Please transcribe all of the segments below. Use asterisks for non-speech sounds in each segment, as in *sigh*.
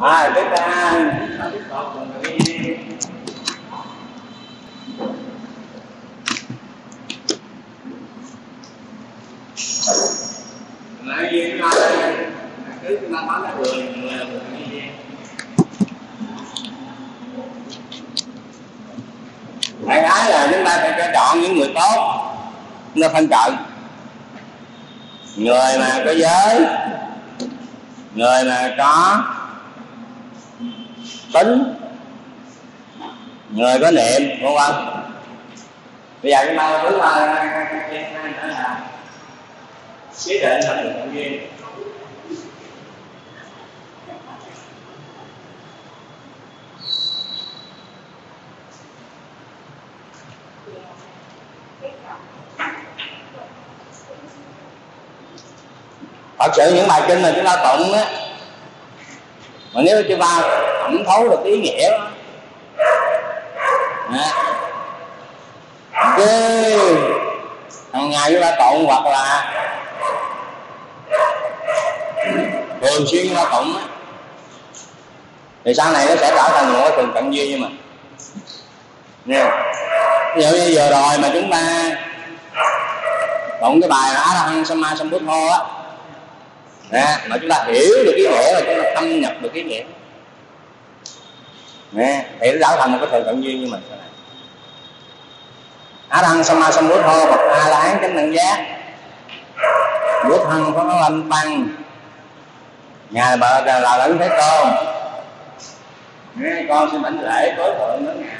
à tiếp ta tiếp tục cùng đi nãy gì chúng ta cứ chúng ta nói là người người đi đại khái là chúng ta phải chọn những người tốt nó phân trận người mà có giới, người mà có tính. Người có niệm đúng không bây giờ chúng ta bước qua cái nữa là quyết định là được tự nhiên thật sự những bài kinh mà chúng ta tụng á, mà nếu chúng ta thẩm thấu được ý nghĩa đó. Cái hàng ngày chúng ta tụng hoặc là thường xuyên chúng ta tụng thì sau này nó sẽ trở thành một cái thường cận duyên như mình. Nha ví dụ như vừa rồi mà chúng ta tụng cái bài á ra sama sambuddho á. Nè, mà chúng ta hiểu được cái nghĩa là chúng ta thâm nhập được cái nghĩa nè, thì nó đã thành một cái thời cận duyên như mình. Á đăng sama sambuddho bậc a la hán chánh đẳng giác. Bút thân có nó anh tăng nhà bờ là, là lớn thế tôn. Nghe con xin đảnh lễ tối thượng đến ngài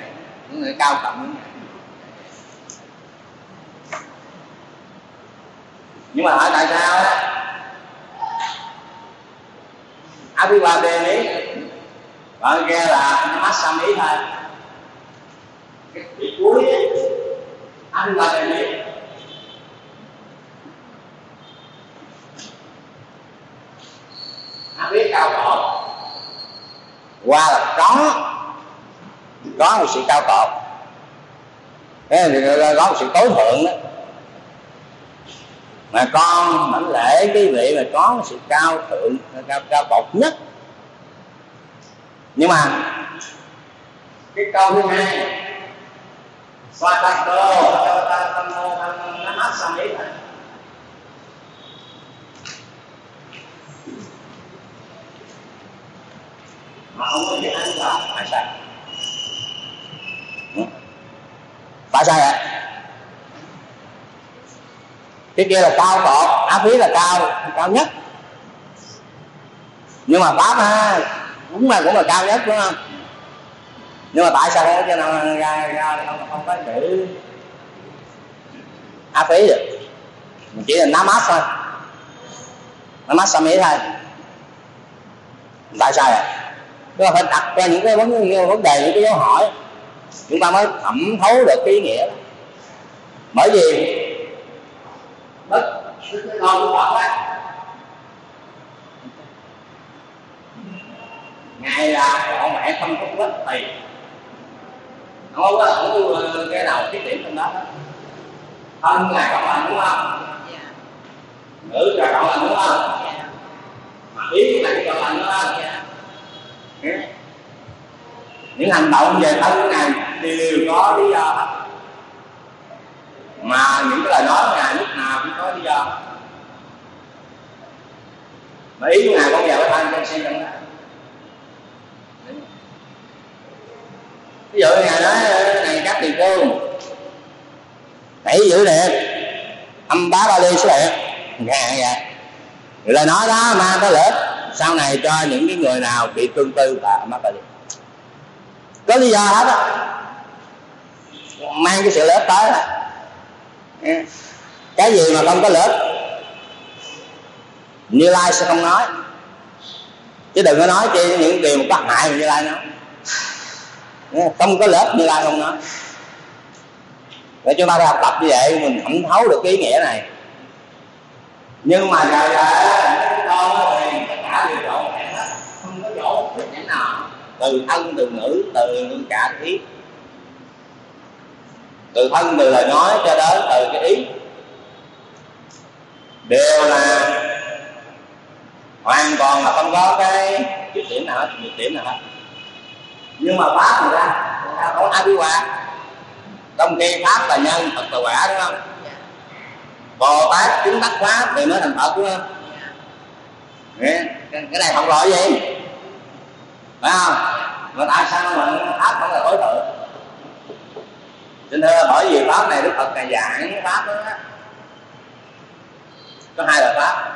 những người cao tận nhưng mà hỏi tại sao? Abhivadeni bạn nghe là Masami thôi. Cái vị cuối Abhivadeni Nó biết cao cổ Qua là có Có một sự cao độ Thế thì có một sự tối thượng đó. Mà con mảnh lễ cái vị mà có sự cao thượng, cao cao tột nhất nhưng mà cái câu thứ hai Swatato sang ý này mà không có gì ăn vào tại sao? Ừ. Tại sao vậy? Cái kia là cao cột á phí là cao cao nhất. Nhưng mà pháp ha cũng là cũng là cao nhất đúng không? Nhưng mà tại sao không cho nó ra ra không, không có chữ. A phí được. Mình chỉ là namas thôi. Namas sami thôi. Tại sao vậy? Chúng ta phải đặt ra những cái vấn, vấn đề những cái dấu hỏi. Chúng ta mới thẩm thấu được cái ý nghĩa. Đó bởi vì bất con của Phật á ngài là họ mẹ không có bất tỳ không có không cái nào cái điểm trong đó thân ngài cộng là đúng không? Nữ là cộng là đúng không? Mà ý là cộng là đúng không? Những hành động về thân ngài đều có lý do hết. Mà những cái lời nói của ngài lúc nào cũng có lý do. Mà ý của ngài không vào cái thân trong sen trong đó ví dụ ngày đó ờ, này các tiền cương tỷ giữ đẹp âm bá ba ly số đẹp ngàn vậy người lời nói đó mang có lợi sau này cho những cái người nào bị tương tư và mắc ba ly có lý do hết á. Mang cái sự lợi tới đó. Dạ. Cái gì mà không có lợi như lai sẽ không nói. Chứ đừng có nói chi, những điều mà có hại mà như lai nói không? Có lớp như lai không nói để chúng ta học tập như vậy, mình không thấu được cái ý nghĩa này. Nhưng mà giờ giờ con thì tất cả đều trộn hết. Không có chỗ thích nhãn nào. Từ thân, từ ngữ, từ cả ý. Từ thân từ lời nói cho đến từ cái ý. Đều là hoàn toàn là không có cái khuyết điểm nào hết nhược điểm nào hết nhưng mà pháp ta người ta có biết qua trong khi pháp là nhân phật là quả đúng không? Bồ tát chứng đắc pháp thì mới thành phật đúng không? Cái này không gọi gì? Phải không? Mà tại sao mà pháp vẫn là tối thượng xin thưa bởi vì pháp này đức phật ngày giảng pháp đó. Có hai loại pháp.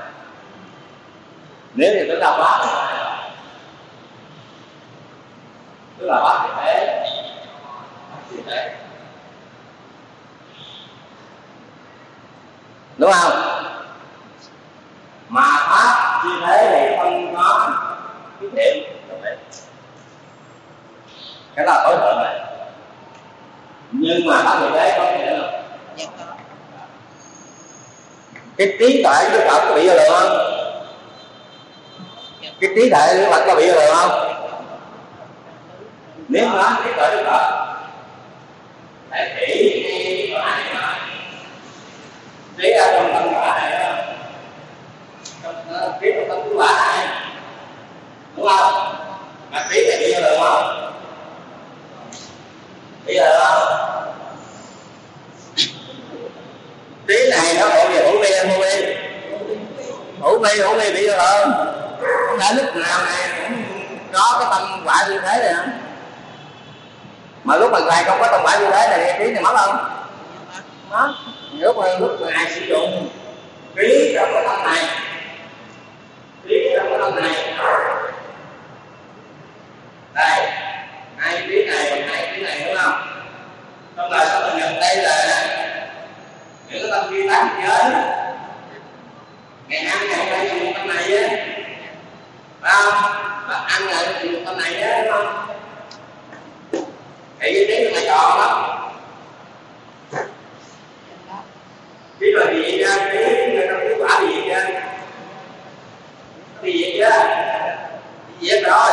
Nếu như chúng ta pháp tức là thế thì thế đúng không? Mà pháp như thế thì không có khuyết điểm cái là tối thượng rồi nhưng mà pháp như thế có khuyết điểm không cái trí tuệ của Phật có bị vô lượng không? Cái trí tuệ của Phật có bị vô lượng không nếu nói trí tuệ được đó phải chỉ lấy ở trong tâm quả này ờ, trong ờ, trí trong tâm quả này, đúng không? Mà trí này bị vô được không? Bây giờ không? Trí này nó gọi về hữu vi hay vô vi hữu vi hữu vi bị hơn không thể lúc nào này cũng có cái tâm quả như thế này. không mà lúc mà ngài không có tâm quả như thế này trí này mất không mất lúc mà lúc mà ai sử dụng trí trong cái tâm này trí trong cái tâm này. Đây hai trí này và hai trí này đúng không? Trong lời sao mình nhận đây là những cái tâm duy tác giới ngày ăn ngày phải dùng tâm này á phải không? Và ăn là dùng tâm này á đúng không thì cái tiếng là chọn đó biết là gì ra cái trong cái quả gì ra cái gì chứ diệt rồi.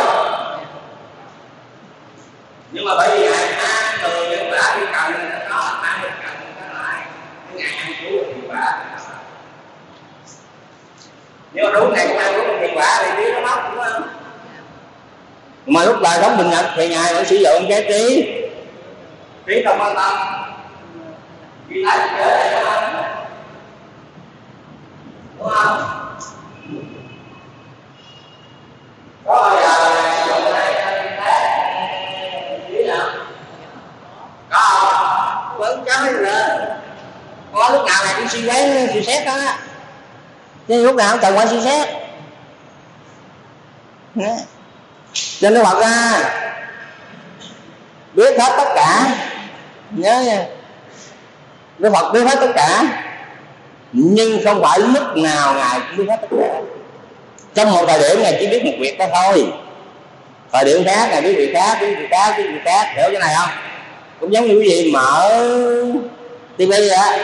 Nhưng mà bởi vì ai ăn từ những quả đi cần nó ăn được cần nó lại. Cái ngày ăn cứu được hiệu quả nếu mà đúng ngày cũng ăn cứu hiệu quả thì biết nó mất đúng không? Mà lúc đời sống bình nhật thì ngài vẫn sử dụng cái trí trí trong quan tâm vì lái nhớ này cho anh đúng không? Có bao giờ sử dụng cái này trí nào có không vẫn có hết rồi có lúc nào này đi suy xét suy xét đó. Chứ lúc nào cũng cần phải suy xét. Cho nên Phật ra, biết hết tất cả nhớ nha. Đức Phật biết hết tất cả. Nhưng không phải lúc nào ngài cũng biết hết tất cả. Trong một thời điểm ngài chỉ biết một việc đó thôi. Thời điểm khác ngài biết việc khác biết việc khác biết việc khác. Hiểu cái này không? Cũng giống như quý vị mở tivi vậy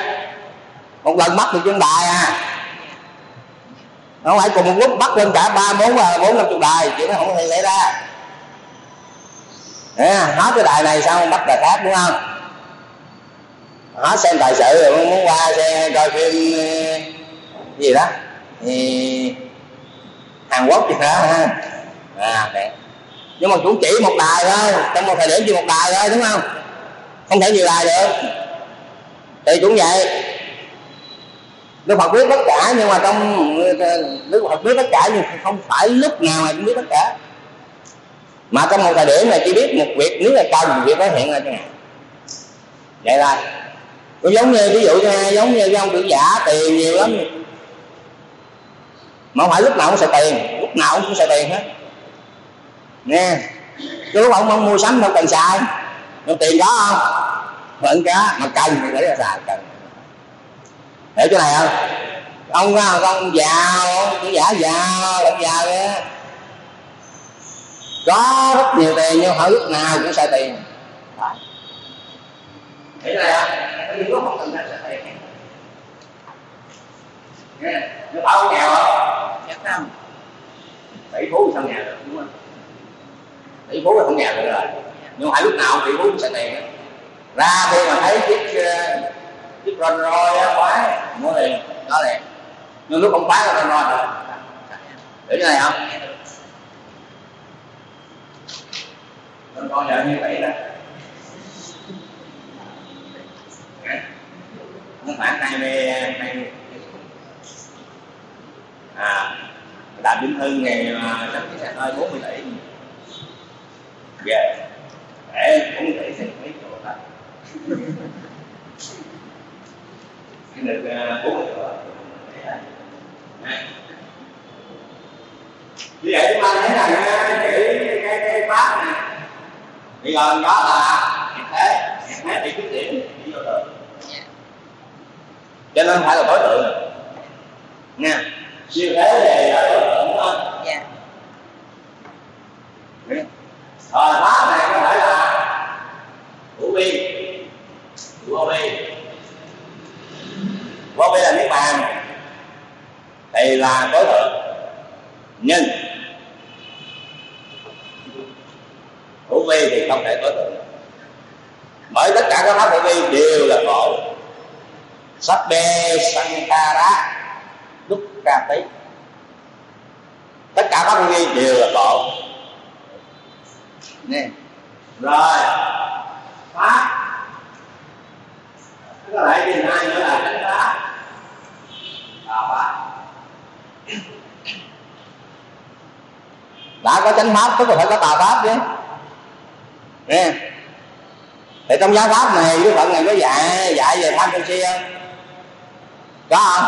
một lần bắt được trên đài à. Không phải cùng một lúc bắt lên cả ba bốn bốn năm chục đài chuyện nó không thể xảy ra. À, hết cái đài này xong bắt đài khác đúng không? Hết xem tài sự rồi muốn qua xem coi phim ờ, gì đó. Thì Hàn Quốc gì đó ha. À, đẹp. Nhưng mà cũng chỉ một đài thôi trong một thời điểm chỉ một đài thôi đúng không? Không thể nhiều đài được. Thì cũng vậy. Đức Phật biết tất cả nhưng mà trong ờ, Đức Phật biết tất cả nhưng không phải lúc nào mà cũng biết tất cả. Mà trong một thời điểm này chỉ biết một việc nếu là cần việc đó hiện ra cho ngài. Vậy thôi cũng giống như ví dụ như giống như cái ông tử giả tiền nhiều lắm. Mà không phải lúc nào cũng xài tiền lúc nào cũng xài tiền hết. Nghe chứ lúc ông không mua sắm không cần xài. Nhưng tiền có không? Vẫn có mà cần thì để ra xài cần. Hiểu chỗ này không? Ông ông giàu ông giả giàu ông giàu á. Có rất nhiều tiền nhưng họ lúc nào cũng xài tiền thế này à những lúc không cần phải xài tiền nghe nó bảo nghèo không chắc không tỷ phú sao nghèo được đúng không? Tỷ phú là không nghèo được rồi. Nhưng phải lúc nào tỷ phú cũng xài tiền ra khi mà thấy chiếc ờ, chiếc Rolls Royce khoái mua liền đó liền nhưng lúc không khoái là Rolls Royce rồi. Hiểu như này không? Con vợ như vậy đó khoảng 20 20 à đạm vĩnh hưng ngày à, trong cái xe hơi 40 tỷ. Về để cũng tỷ thì mấy chỗ đó. Cái được à, bốn dạ. như vậy chúng ta thấy là à, cái cái cái pháp này. Bây giờ đó là thế thế thì cứ điểm, đi vô được cho nên phải là tối tượng. Nha. Siêu thế thì là tối tượng đúng không dạ. Thời pháp này có thể là hữu vi vô vi vô vi là niết bàn. Thì là tối thượng nhưng hữu vi thì không thể tối thượng bởi tất cả các pháp hữu vi đều là khổ sabbe sankara. Dukkati tất cả hữu vi đều là khổ nè rồi. Pháp có lại thì hai nữa là chánh pháp đạo pháp đã có chánh pháp tức là phải có tà pháp chứ? Nè thì trong giáo pháp này đức phật này có dạy dạy về tham sân si không có không?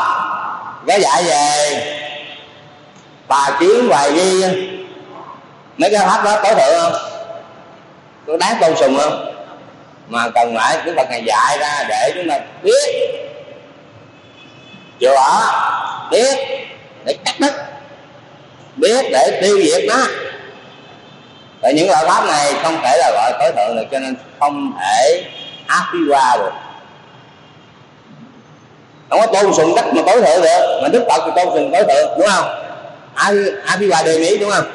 Có dạy về. Tà kiến hoài ghi mấy cái pháp đó tối thượng không? Có đáng tôn sùng không? Mà cần phải đức phật này dạy ra để chúng ta biết. Chữa biết, để cắt đứt. Biết để tiêu diệt nó. Và những loại pháp này không thể là gọi tối thượng được, cho nên không thể áp đi qua được không có tôn sùng cách mà tối thượng được. Mà đức phật thì tôn sùng tối thượng, đúng không? Ai ai biết qua đề mỹ, đúng không?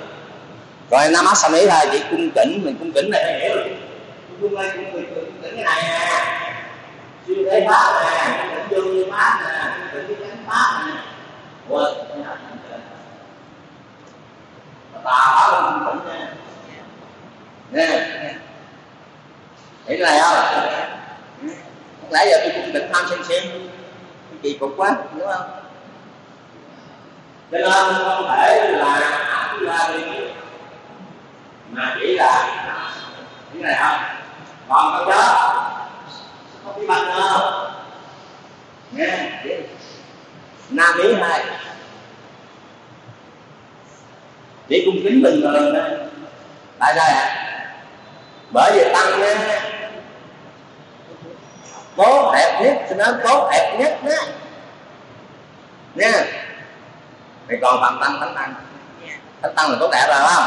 Rồi nam ác sam ý thôi, chỉ cung kính, mình cung kính này. Hiểu cung đây cung kính cung kính cái này nè siêu thế pháp nè cung kính dương pháp nè cung kính cái chánh pháp nè quên tà pháp không cung kính nha nè hiểu này không? Lẽ giờ tôi cung kính tham xem xem kỳ cục quá, đúng không? Cho nên không thể là ảnh ra đi. Mà chỉ là như này không. Còn con đó không biết bằng nữa nghe nam ý hai. Chỉ cung kính bình thường thôi. Tại sao ạ bởi vì tăng nha tốt đẹp nhất, xin nói tốt đẹp nhất đó. Nha. Thì còn phạm tăng thánh tăng thánh tăng là tốt đẹp rồi không?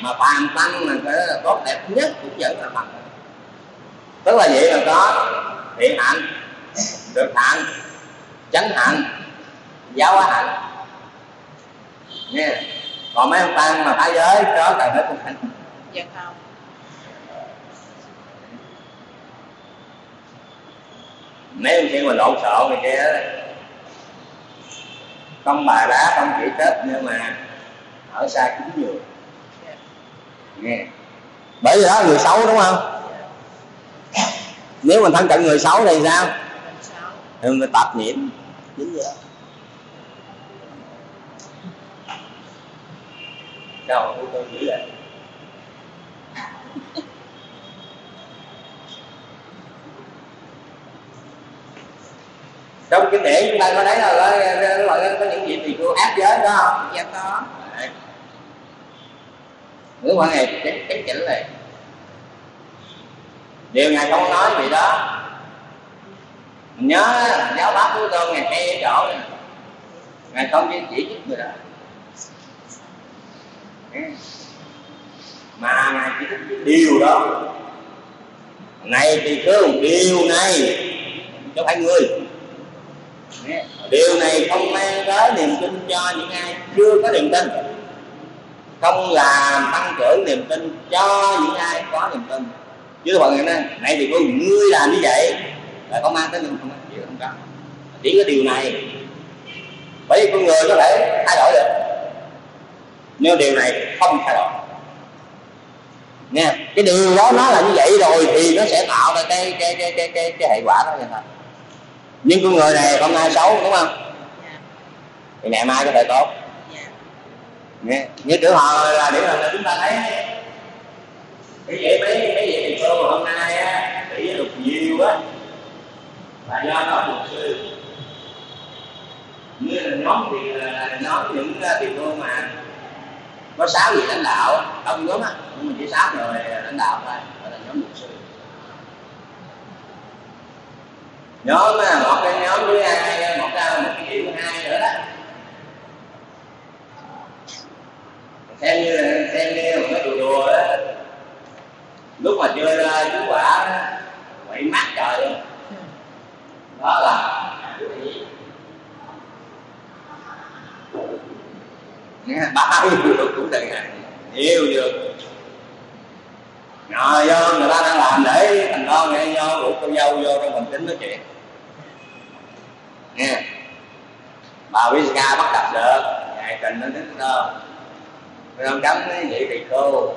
Mà phạm tăng là cái tốt đẹp nhất cũng vẫn là phàm tức là vậy là có thiện hạnh, được hạnh, chánh hạnh, giáo hóa hạnh. Nha. Còn mấy ông tăng mà phá giới, có cần hết cũng hạnh dạ không. Mấy như chuyện mà lộn xộn này kia không bà đá, không chỉ tết nhưng mà ở xa cũng nhiều nghe. Bởi vì đó, người xấu đúng không? Nếu mình thân cận người xấu thì sao? Thì mình tập nhiễm. Dính vậy đâu sao tôi nghĩ là trong kinh điển chúng ta có thấy là có, có, có những gì thì cô áp giới đó không? Dạ có. Ngữ quan này chấn chấn chỉnh này điều ngài không nói gì đó. Mình nhớ giáo pháp của tôi ngài hay ở chỗ này. Ngài không chỉ chỉ trích người đó. Mà ngài chỉ trích cái điều đó. Này thì cứ điều này. Cho phải người điều này không mang tới niềm tin cho những ai chưa có niềm tin. Không làm tăng trưởng niềm tin cho những ai có niềm tin. Chứ bọn người nói này thì con ngươi làm như vậy là không mang tới niềm không chịu không có. Chỉ có điều này. Bởi vì con người có thể thay đổi được. Nếu điều này không thay đổi. Nha cái điều đó nó là như vậy rồi thì nó sẽ tạo ra cái cái cái cái cái, cái hệ quả đó vậy thôi nhưng con người này hôm nay xấu đúng không? Thì ngày mai có thể tốt. Nghe như kiểu họ là điểm là chúng ta thấy. Cái vậy mấy mấy vị thầy cô hôm nay á bị lục nhiều á là do đó luật sư. Như là nhóm thì là nhóm những thầy cô mà có sáu vị lãnh đạo đông nhóm á nhưng mà chỉ sáu người lãnh đạo thôi gọi là nhóm luật sư nhóm một cái nhóm với hai một cái một cái điểm hai nữa đó. Xem như là xem như một cái đùa đùa đó. Lúc mà chơi ra chú quả quậy mắt trời luôn. Đó là bao nhiêu *laughs* cũng đừng nhiều được nhờ do người ta đang làm để thành con nghe vô, rủ cô dâu vô trong bình tĩnh nói chuyện. Nghe. Bà Vizca bắt gặp được. Ngài trình nó tính đâu tôi không cấm cái vậy thì cô.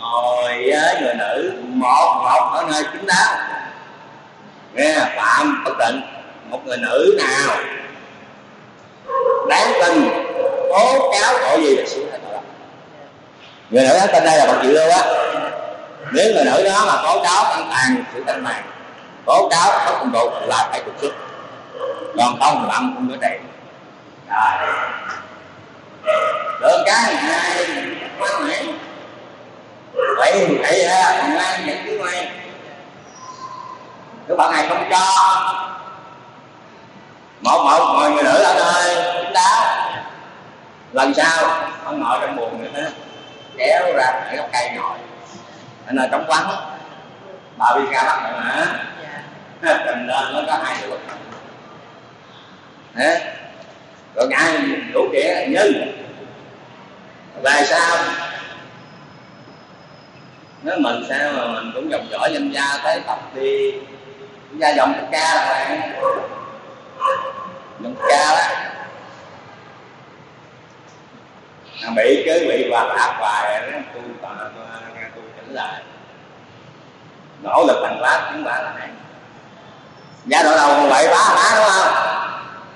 Ngồi với người nữ, một một ở nơi chính đáo nghe phạm bất định. Một người nữ nào đáng tin, tố cáo tội gì là xử hết tội người nữ đáng tin đây là bằng chịu đâu á? Nếu người nữ đó mà tố cáo tăng tàn sự tăng tàn tố cáo có công độ là phải trục xuất. Còn không làm không có tiền. Được cái này quan hệ vậy vậy ra còn lan những thứ này các bạn này không cho. Một một ngồi người nữ ở nơi chúng đáo lần sau không ngồi trong buồn nữa. Kéo ra, để gốc cây ngồi ở nơi trống vắng bà đi ca bắt rồi hả? Trình lên nó có hai được Đấy. rồi ngại đủ chuyện nhưng về sao? Nếu mình sao mà mình cũng dòng dõi danh gia tới tập đi. Gia dòng ca là bạn dòng ca đó. Bị cứ bị và lạc hoài đó tu chỉnh lại nỗ lực thành pháp chúng ta là này giai đoạn đầu còn vậy phá phá đúng không?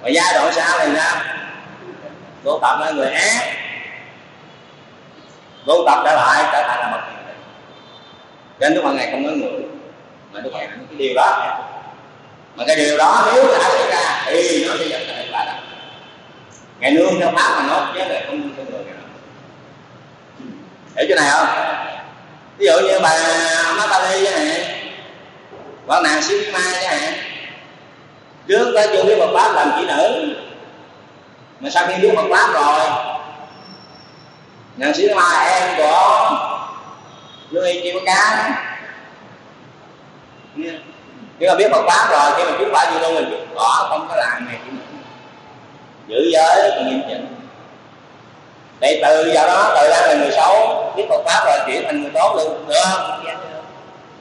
Và giai đoạn sau thì sao? Tu tập là người ác. Tu tập trở lại, trở thành là một thiền định nên đức phật ngày không có người, mà đức phật cái điều đó. Mà cái điều đó nếu đã xảy ra, thì nó sẽ dẫn tới quả đó ngày nương theo pháp mà nó chứ là không nương theo người hiểu chỗ này không? Ví dụ như bà má Matali chẳng hạn hoặc nàng xíu mai chẳng hạn, trước đó chưa biết Phật pháp làm chỉ nữ, mà sau khi biết Phật pháp rồi, nàng xíu mai em của Lui Chi Cá nhưng mà biết Phật pháp rồi, khi mà chúng ta như luôn mình bỏ không có làm này giữ giới còn nghiêm chỉnh để từ giờ đó từ đang là người xấu biết Phật pháp rồi chuyển thành người tốt luôn. Được không?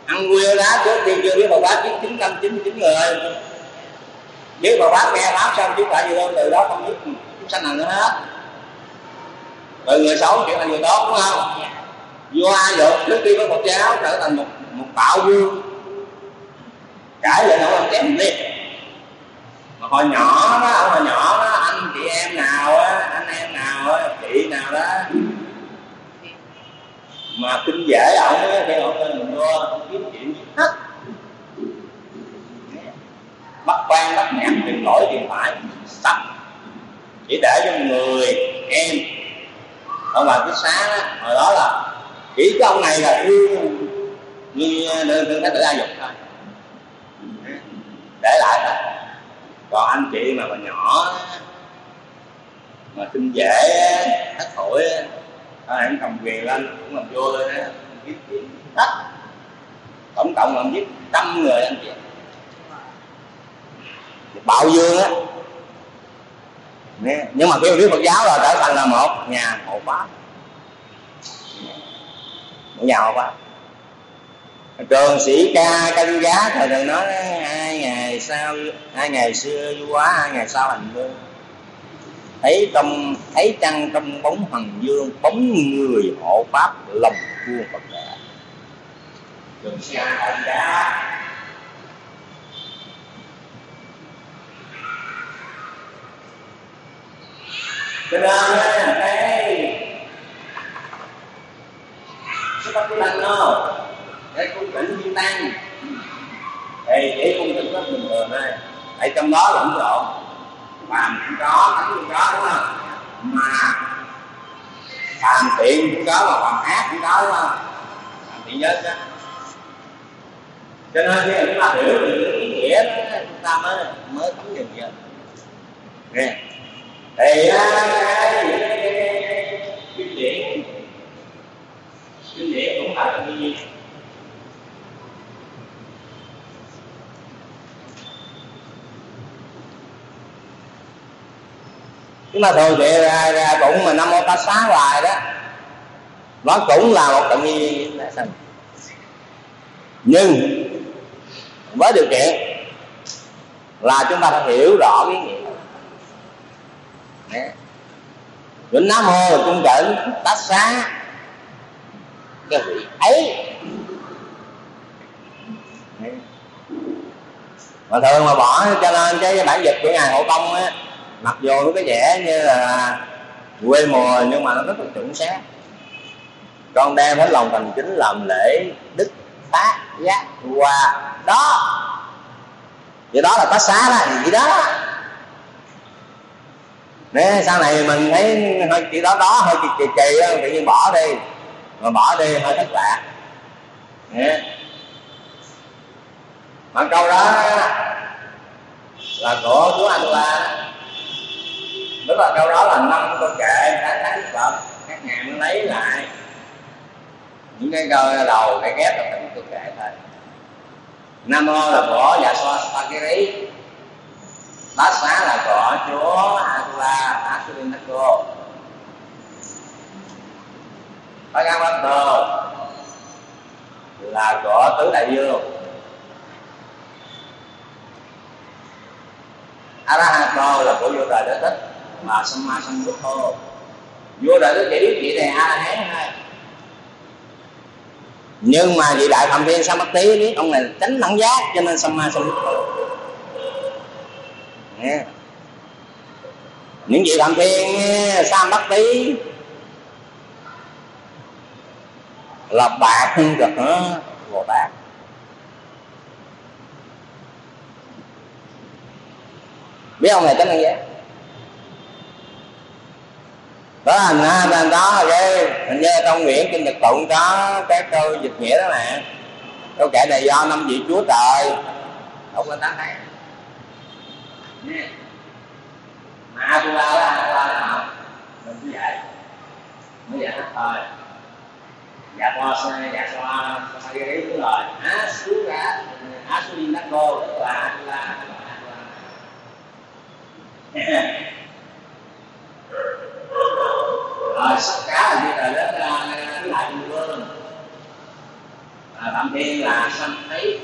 Ăn khuya lá trước khi chưa biết Phật pháp biết chín trăm chín chín người. Biết Phật pháp nghe pháp xong chúng ta như luôn từ đó không biết chúng sanh nào nữa hết. Từ người xấu chuyển thành người tốt đúng không? Vua ai được trước khi có Phật giáo trở thành một một bạo vương. Cãi lại nó làm chém đi mà hồi nhỏ đó hồi nhỏ đó anh chị em nào á anh em nào á chị nào đó. Mà kinh dễ ổng á thì ổng lên mình đua kiếm chuyện hết. Bắt quan bắt nhãn tiền lỗi tiền phải. Sạch chỉ để cho người em. Ở ngoài cái xá đó, hồi đó là chỉ cái ông này là thương như thương thái tự ai dục thôi. Để lại thôi còn anh chị mà còn nhỏ mà sinh dễ thất thổi à, anh cầm quyền lên cũng làm vô lên á giết chuyện tất tổng cộng làm giết trăm người anh chị bạo dương á. Nhưng mà khi mà biết Phật giáo rồi trở thành là một nhà hộ pháp. Một nhà hộ pháp trường sĩ ca canh giá thời thường nói, hai ngày sau, hai ngày xưa vui quá, hai ngày sau hành hương. Thấy trong, thấy trăng trong bóng hằng dương, bóng người hộ pháp lòng vua phật đà. Trường sĩ ca canh giá cho nên cái số bắt cái lanh đó cái cung cảnh viên tăng thì chỉ cung cảnh rất bình thường thôi tại trong đó lẫn lộn phàm cũng có, thánh cũng có, đúng không? Mà phàm tiện cũng có mà phàm ác cũng có, đúng không? Phàm tiện nhất đó cho nên khi chúng ta hiểu được ý nghĩa đó, chúng ta mới mới thấm nhận dần nghe. Thì cái kinh điển. Kinh điển cũng là cái gì? Nhưng mà thường thì ra, ra cũng mà năm mô ta xá hoài đó. Nó cũng là một trận nghi nhưng với điều kiện là chúng ta phải hiểu rõ cái nghĩa. Vĩnh nam mô là cung trận tác xá. Cái vị ấy. Mà thường mà bỏ cho nên cái bản dịch của ngài hộ công á mặc dù nó có vẻ như là quê mùa nhưng mà nó rất là chuẩn xác. Con đem hết lòng thành kính làm lễ đức tác giác qua đó. Vậy đó là có xá đó vậy đó Nè, sau này mình thấy hơi chị đó đó hơi kỳ kỳ, kỳ tự nhiên bỏ đi. Mà bỏ đi hơi thất lạc. Nè. mà câu đó là của chú anh là tức là câu đó là năm con kệ tháng tháng phật các nhà mới lấy lại những cái câu đầu, cái ghép là thành con kệ thôi. Nam mô là của và so spaghetti bát xá là cỏ chúa atula asurinako bhagavato là cỏ tứ đại dương. Arahato là của vô trời đế thích mà samma sambuddho vua đại đức chỉ biết vị này a la hán thôi nhưng mà vị đại phạm thiên samatthi biết ông này tránh nặng giác cho nên samma sambuddho nghe. Những vị phạm thiên sam tí là bạc hơn cực nữa bồ tát biết ông này tránh nặng giác đó thành ha thành đó cái hình như trong nguyễn kinh nhật tụng có cái câu dịch nghĩa đó nè câu kệ này do năm vị chúa trời. Ông lên tám thấy mà tu la là tu la nào mình cứ vậy mới giải hết thôi dạ qua xe dạ qua xe cái đúng rồi á xuống ra. Á xuống đi nát cô. Tức là la rồi sắp cá là như là đến à, cái lại vương. À, phạm thiên là sanh thấy.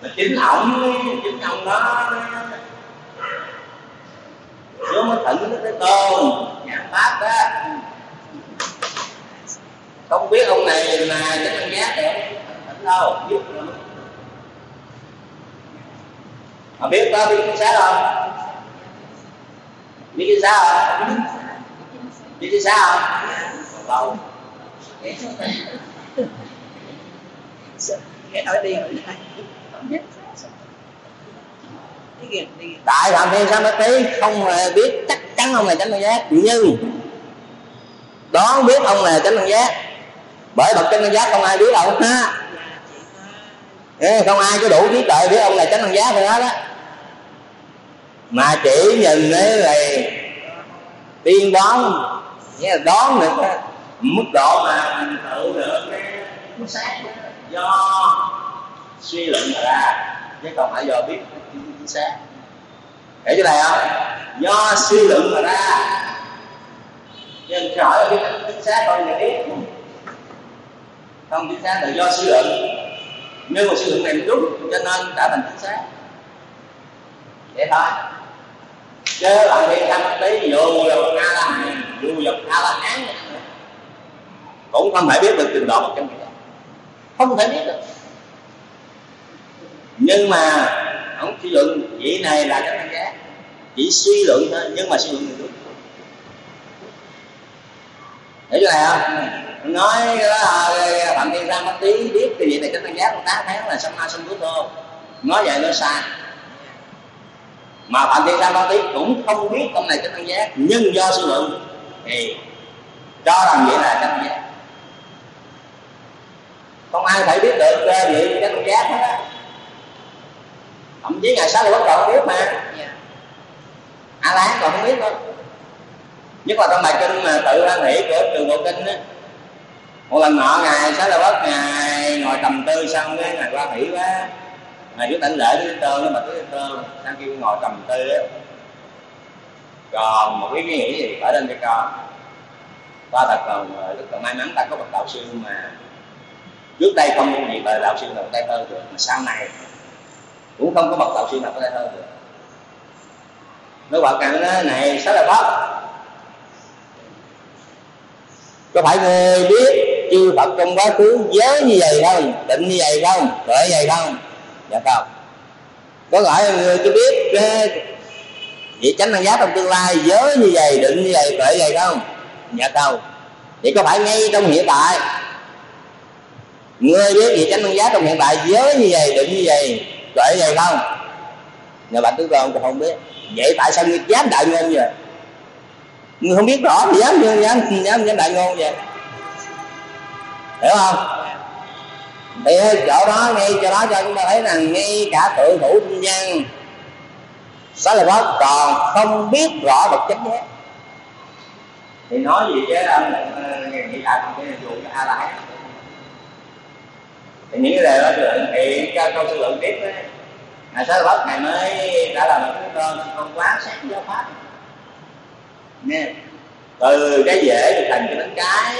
Là chính ổng chính ông đó. Nó mới thỉnh nó cái tôn nhà pháp đó. Không biết ông này là cái thằng giác để thỉnh đâu biết nữa, mà biết đó biết cái xác không biết cái xác biết cái xác lâu cái ở đi. Ở lại tại phạm thiên sa tí không hề biết, chắc chắn ông này chánh giác nhưng, đoán biết ông này chánh giác bởi bậc chánh giác không ai biết đâu ha. Không ai có đủ trí tuệ biết ông này chánh giác rồi đó đó mà chỉ nhìn đấy là tiên đoán nghĩa là đoán được mức độ mà mình tự được cái xác. do suy luận ra chứ không phải do biết. Chính xác. Hiểu chỗ này không? Do suy luận mà ra. Nên khi hỏi biết chính xác thôi là biết. Không chính xác là do suy luận. Nhưng mà suy luận này chút cho nên đã thành chính xác. Vậy thôi chứ bạn đi thăm tí vô là a la hán. Vô là a la hán. Cũng không thể biết được trình độ một trăm không thể biết được. Nhưng mà ông suy luận, vị này là cái năng giác chỉ suy luận thôi, nhưng mà suy luận được hiểu chưa này không nói đó phạm thiên sang mất tí biết cái vị này cái tăng giác tám tháng là xong ma xong cuối thôi nói vậy nó sai mà phạm thiên sang mất tí cũng không biết công này cái tăng giác nhưng do suy luận thì cho rằng vậy là cái tăng giác không ai thể biết được vậy cái tăng giác hết á thậm chí ngày sáng là bắt đầu không biết mà yeah. Dạ. a la còn không biết đâu nhất là trong bài kinh mà tự ra nghĩ của trường bộ kinh á một lần nọ ngài sáng là bất ngài ngồi trầm tư xong cái ngài qua hỷ quá ngày trước tỉnh lễ với tơ nhưng mà tới tơ sau kêu ngồi cầm tư á. Còn một cái nghĩ gì phải lên cho con. Ta thật còn rất là may mắn ta có bậc đạo sư mà trước đây không có gì bậc đạo sư nào có thể hơn được mà sau này cũng không có bậc đạo sư nào có tay hơn được. Nó bảo rằng này sáng là pháp, có phải người biết chư Phật trong quá khứ giới như vậy không? Định như vậy không? Tuệ vậy không? Dạ không. Có phải người cứ biết vậy tránh năng giá trong tương lai giới như vậy định như vậy tuệ vậy không? Dạ không. Vậy có phải ngay trong hiện tại? Người biết vị tránh năng giá trong hiện tại giới như vậy định như vậy tuệ vậy không? Nhà bạn tướng con không biết. Vậy tại sao ngươi dám đại ngôn vậy? Người không biết rõ thì dám dám dám dám, dám đại ngôn vậy. Hiểu không? Thì chỗ đó ngay, chỗ đó cho chúng ta thấy rằng ngay cả thượng thủ tinh nhân, xá là phất còn không biết rõ được chánh giác thì nói gì chứ ông ờ, nghĩ lại một cái dùng cái a la thì những cái đề đó thực hiện cho câu sư luận tiếp đấy ngài xá lợi phất này mới đã làm một cái con không quán sáng giáo pháp. Nè từ cái dễ thực hành cho đến cái,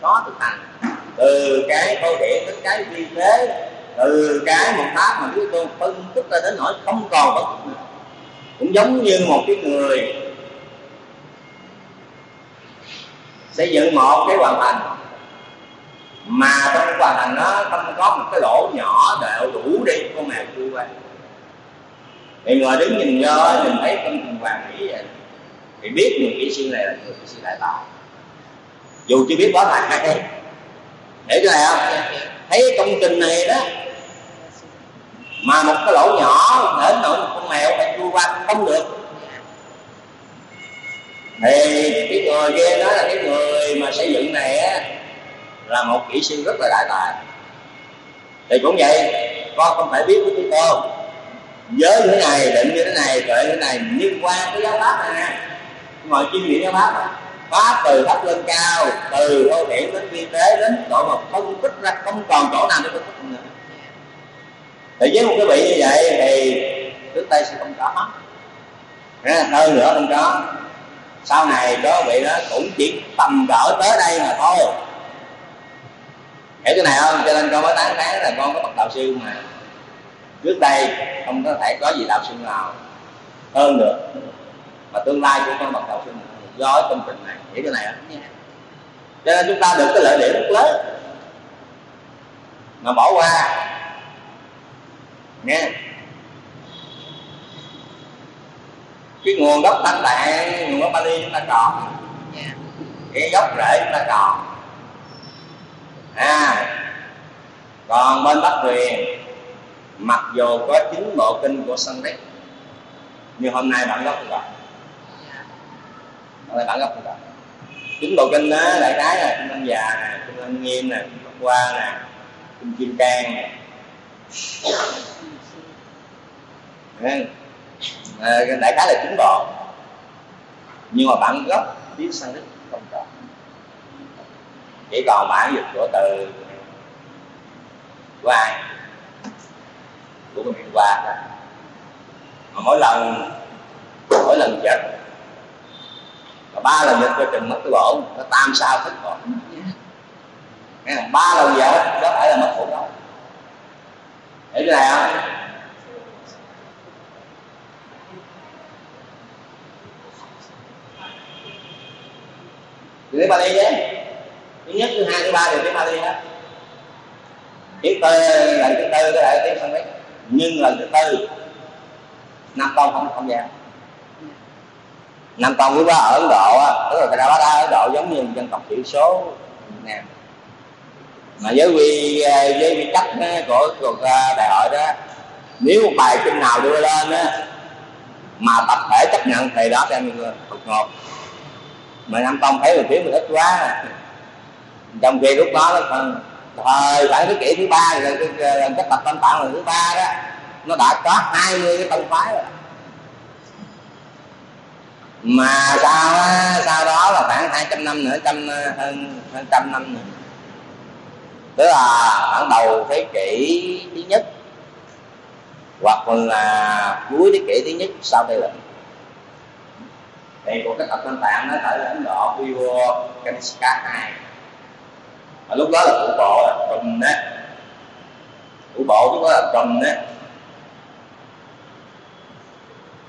có thực hành từ cái câu chuyện đến cái vi tế, từ cái một pháp mà chúng tôi phân tích ra đến nỗi không còn bất nữa cũng giống như một cái người xây dựng một cái hoàn thành mà trong hoàn thành nó không có một cái lỗ nhỏ đều đủ đi con mèo chui qua thì người đứng nhìn vô nhìn thấy con trình hoàn mỹ vậy thì biết người kỹ sư này là người kỹ sư đại tạo. Dù chưa biết có thành. hay để chưa này không thấy công trình này đó, mà một cái lỗ nhỏ để nổi một con mèo phải chui qua không được. Thì cái người kia đó là cái người mà xây dựng này á, là một kỹ sư rất là đại tài. Thì cũng vậy, con không phải biết của chúng con giới như thế này, định như thế này, tuệ như thế này, liên quan tới giáo pháp này nè ngồi chuyên nghiệm giáo pháp pháp từ thấp lên cao, từ đô thị đến vi tế, đến độ mà phân tích ra, không còn chỗ nào để phân tích nữa. Thì với một cái vị như vậy thì trước đây sẽ không có. Hơn nữa không có. Sau này có vị đó cũng chỉ tầm cỡ tới đây mà thôi. Hiểu cái này không? Cho nên con mới tán tán là con có bậc đạo sư mà. Trước đây không có thể có gì đạo sư nào. Hơn được mà tương lai của con bậc đạo sư nào do cái công trình này, hiểu cái này không cho nên chúng ta được cái lợi điểm rất lớn. Mà bỏ qua. Nghe. Cái nguồn gốc thanh tạng nguồn gốc bali chúng ta còn. Cái gốc rễ chúng ta còn. À. Còn bên bắc truyền mặc dù có chín bộ kinh của Sanskrit nhưng hôm nay bạn gốc cũng gặp là nay bản gốc không còn bộ kinh đó đại khái là kinh lăng già nè kinh lăng nghiêm nè kinh qua nè kinh kim cang nè. À, đại khái là chính bộ nhưng mà bản gốc tiếng đức không còn. Chỉ còn bản dịch của từ của ai của mình qua mà mỗi lần mỗi lần dịch ba lần dịch coi chừng mất cái bộ nó tam sao thích bộ nghe không? Ba lần vợ có phải là mất bộ đâu hiểu cái này không? Thì ba đi thứ nhất, thứ hai, thứ ba đều tiếng Bali hết. Tiếng tư lần thứ tư cái thể tiếng Sanskrit nhưng lần thứ tư, năm con không không gian Nam Tông lúc đó ở Ấn Độ á, tức là cái Theravada ở Ấn Độ giống như dân tộc thiểu số Việt Nam. Mà với quy à, với quy cách à, của cuộc à, đại hội đó, nếu một bài kinh nào đưa lên á, mà tập thể chấp nhận thì đó xem thuộc ngột mà nam tông thấy mình thiếu mình ít quá. Trong khi lúc đó nó thời phải thế kỷ thứ ba, rồi cái tập tâm tạng lần thứ ba đó, nó đã có 20 cái tông phái rồi mà sau sau đó là khoảng 200 năm nữa, trăm ờ, hơn hơn trăm năm nữa. Tức là khoảng đầu thế kỷ thứ nhất, hoặc là cuối thế kỷ thứ nhất sau đây là thì của cái tập thanh tạng nó ở ấn độ vua kanishka hai. Ở lúc đó là cụ bộ là trùm đó cụ bộ lúc đó là trùm đó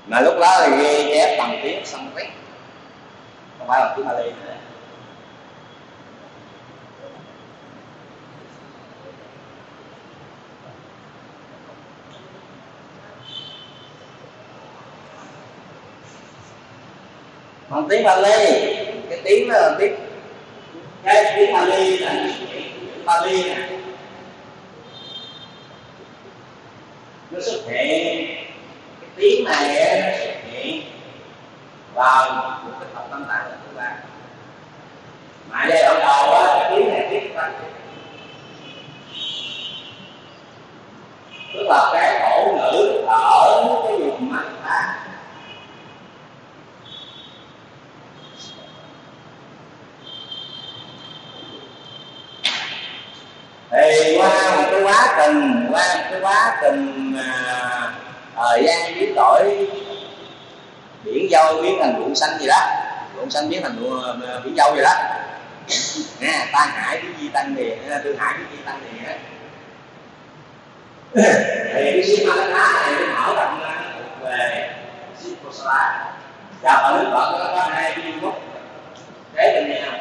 mà lúc đó thì ghi chép bằng tiếng sanskrit không phải bằng tiếng Bali nữa. Bằng tiếng Bali, cái tiếng đó là tiếng cái tiếng Bali là tiếng nè. Nó xuất hiện tiếng này nó xuất hiện vào một cái tập tâm tạng của thứ ba. Mà giai đoạn đầu á cái tiếng này tiếng văn tức là cái khổ ngữ ở cái vùng mắt ta. Thì qua một cái quá trình qua một cái quá trình à, thời gian biến đổi biển dâu biến thành ruộng xanh gì đó. Ruộng xanh biến thành ruộng, ờ, biển dâu gì đó. Nè tan hải cái di tăng thì thương hải cái di tăng thì thì cái xí ma lá này nó mở rộng ra nó thuộc về xí Kosala và ở nước Phật nó có hai cái gốc thế bên nhau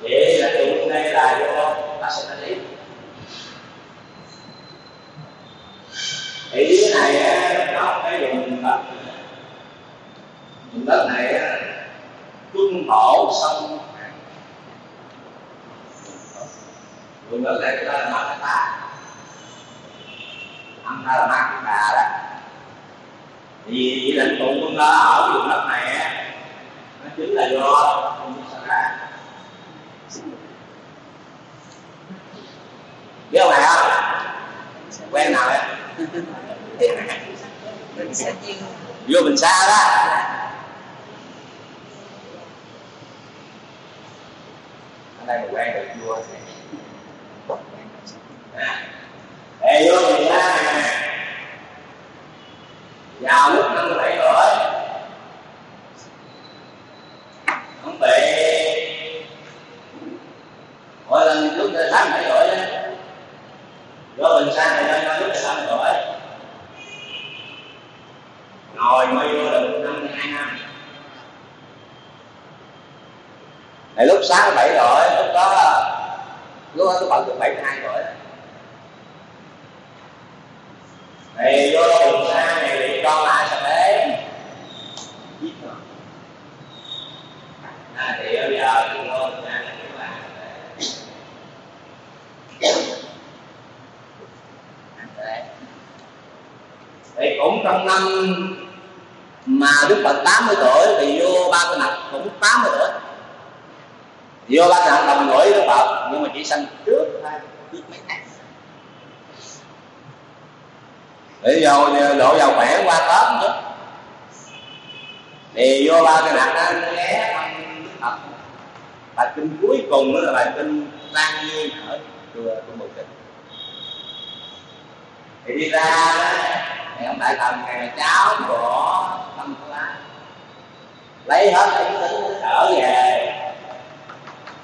vậy là tụng đây là vô sẽ lấy. Cái này á nó cái dùng đất dùng đất này á trung thổ sông dùng đất này chúng ta là mát ta. Âm ta là mắt chúng ta đó. Thì lãnh tụ của ta ở vùng đất này á, nó chính là do không sao ra. Biết không phải quen nào đấy vô mình xa đó. Ở đây mình quen được vua à. Ê, vô thì ra vào lúc năm bảy tuổi không bị. Mỗi lần lúc tám bảy tuổi đó vô bình sang này đây lên lúc tám rồi ngồi mới vô được năm hai năm. Này, lúc sáng bảy rồi lúc đó lúc đó tôi bận được bảy hai rồi này, vô bình sang này thì con lại sao đấy giết rồi à, thì bây giờ thì vô bình sang này các bạn thì cũng trong năm mà Đức Phật 80 tuổi thì vô ba cái nặc cũng 80 tuổi. Vô ba cái nặc đồng tuổi Đức Phật, nhưng mà chỉ sanh trước thôi trước mấy tháng để vô độ vào khỏe qua tết nữa. Thì vô ba cái nặc đó ghé thăm Đức Phật. Bài kinh cuối cùng đó là bài kinh Lan Nhiên ở chùa Trung Bồ Kinh thì đi ra thì ông đại thần này là cháu của tâm phương ái lấy hết cái thứ trở về.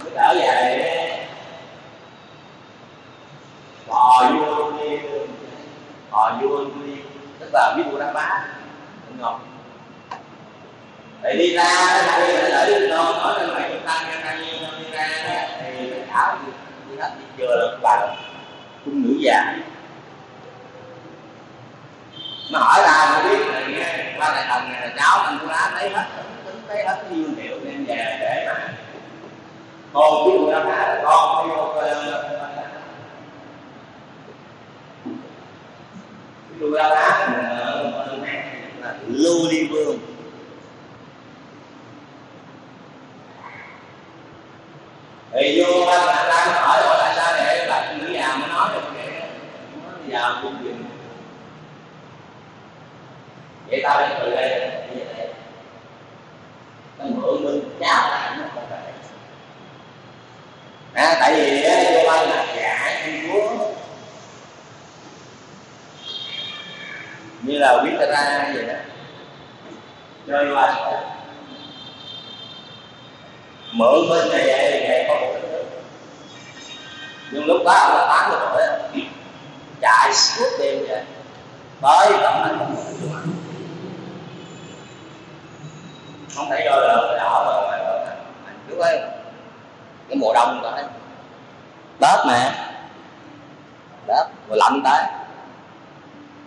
Mới trở về. Bò vua đi, bò vua đi, tức là biết vua đá bá. Ngọc thì đi ra đây là lợi non nói lên mày tăng ra tăng nhiên đi ra thì cái áo đi hết đi vừa là bà cung nữ già nó hỏi ra mới biết nghe, qua lại đồng này là cháu anh cũng đã thấy hết tính thấy hết cái duyên hiệu đem về để mà con chứ người ta là con đi một tôi ra đá là lưu ly vương. Thì vô anh đang hỏi hỏi anh sao để là nữ già mới nói được cái nói già cũng vậy tao phải từ đây đi về đây nó mượn mình cháo lại nó không phải à, tại vì vô anh là giả thiên chúa như là biết ra vậy đó. Chơi qua mượn bên này vậy thì có một nhưng lúc đó là tám mươi tuổi chạy suốt đêm vậy. Tới tận này không thể vô được cái đỏ mà ngoài rồi đúng không cái mùa đông rồi tết mà. Tết mùa lạnh tới.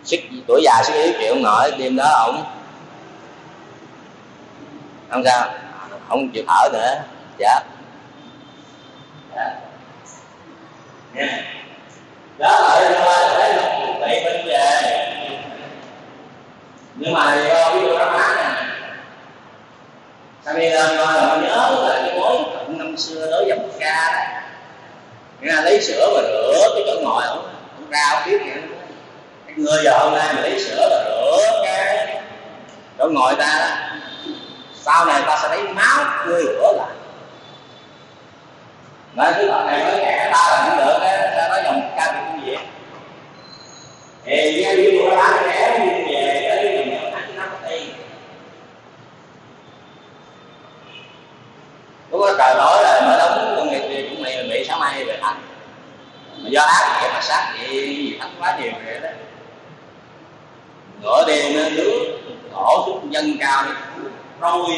Sức tuổi già sức yếu chịu nổi đêm đó ổng. Không sao. Không chịu thở nữa. Dạ. đó đó lại là thấy là bị bên về nhưng mà do ví dụ nó má nè sau vì lên coi là nhớ là cái mối năm xưa đối dòng ca đấy nghĩa là lấy sữa mà rửa cái chỗ ngồi ổng ổng rao tiếp vậy người giờ hôm nay mà lấy sữa là rửa cái chỗ ngồi ta đó, sau này ta sẽ lấy máu người rửa lại. Nói cái đoạn này mới kẻ ta là không được cái ta nói dòng ca bị công vậy? thì nghe như của lá kẻ như về cái dòng dòng thánh nó đi Chúa có trời nói là mở đóng con nghiệp thì cũng bị bị sáng mai về thánh mà do ác nghiệp mà sát vậy gì thánh quá nhiều vậy đó. Ngỡ đêm nó nước, đổ xuống dân cao trôi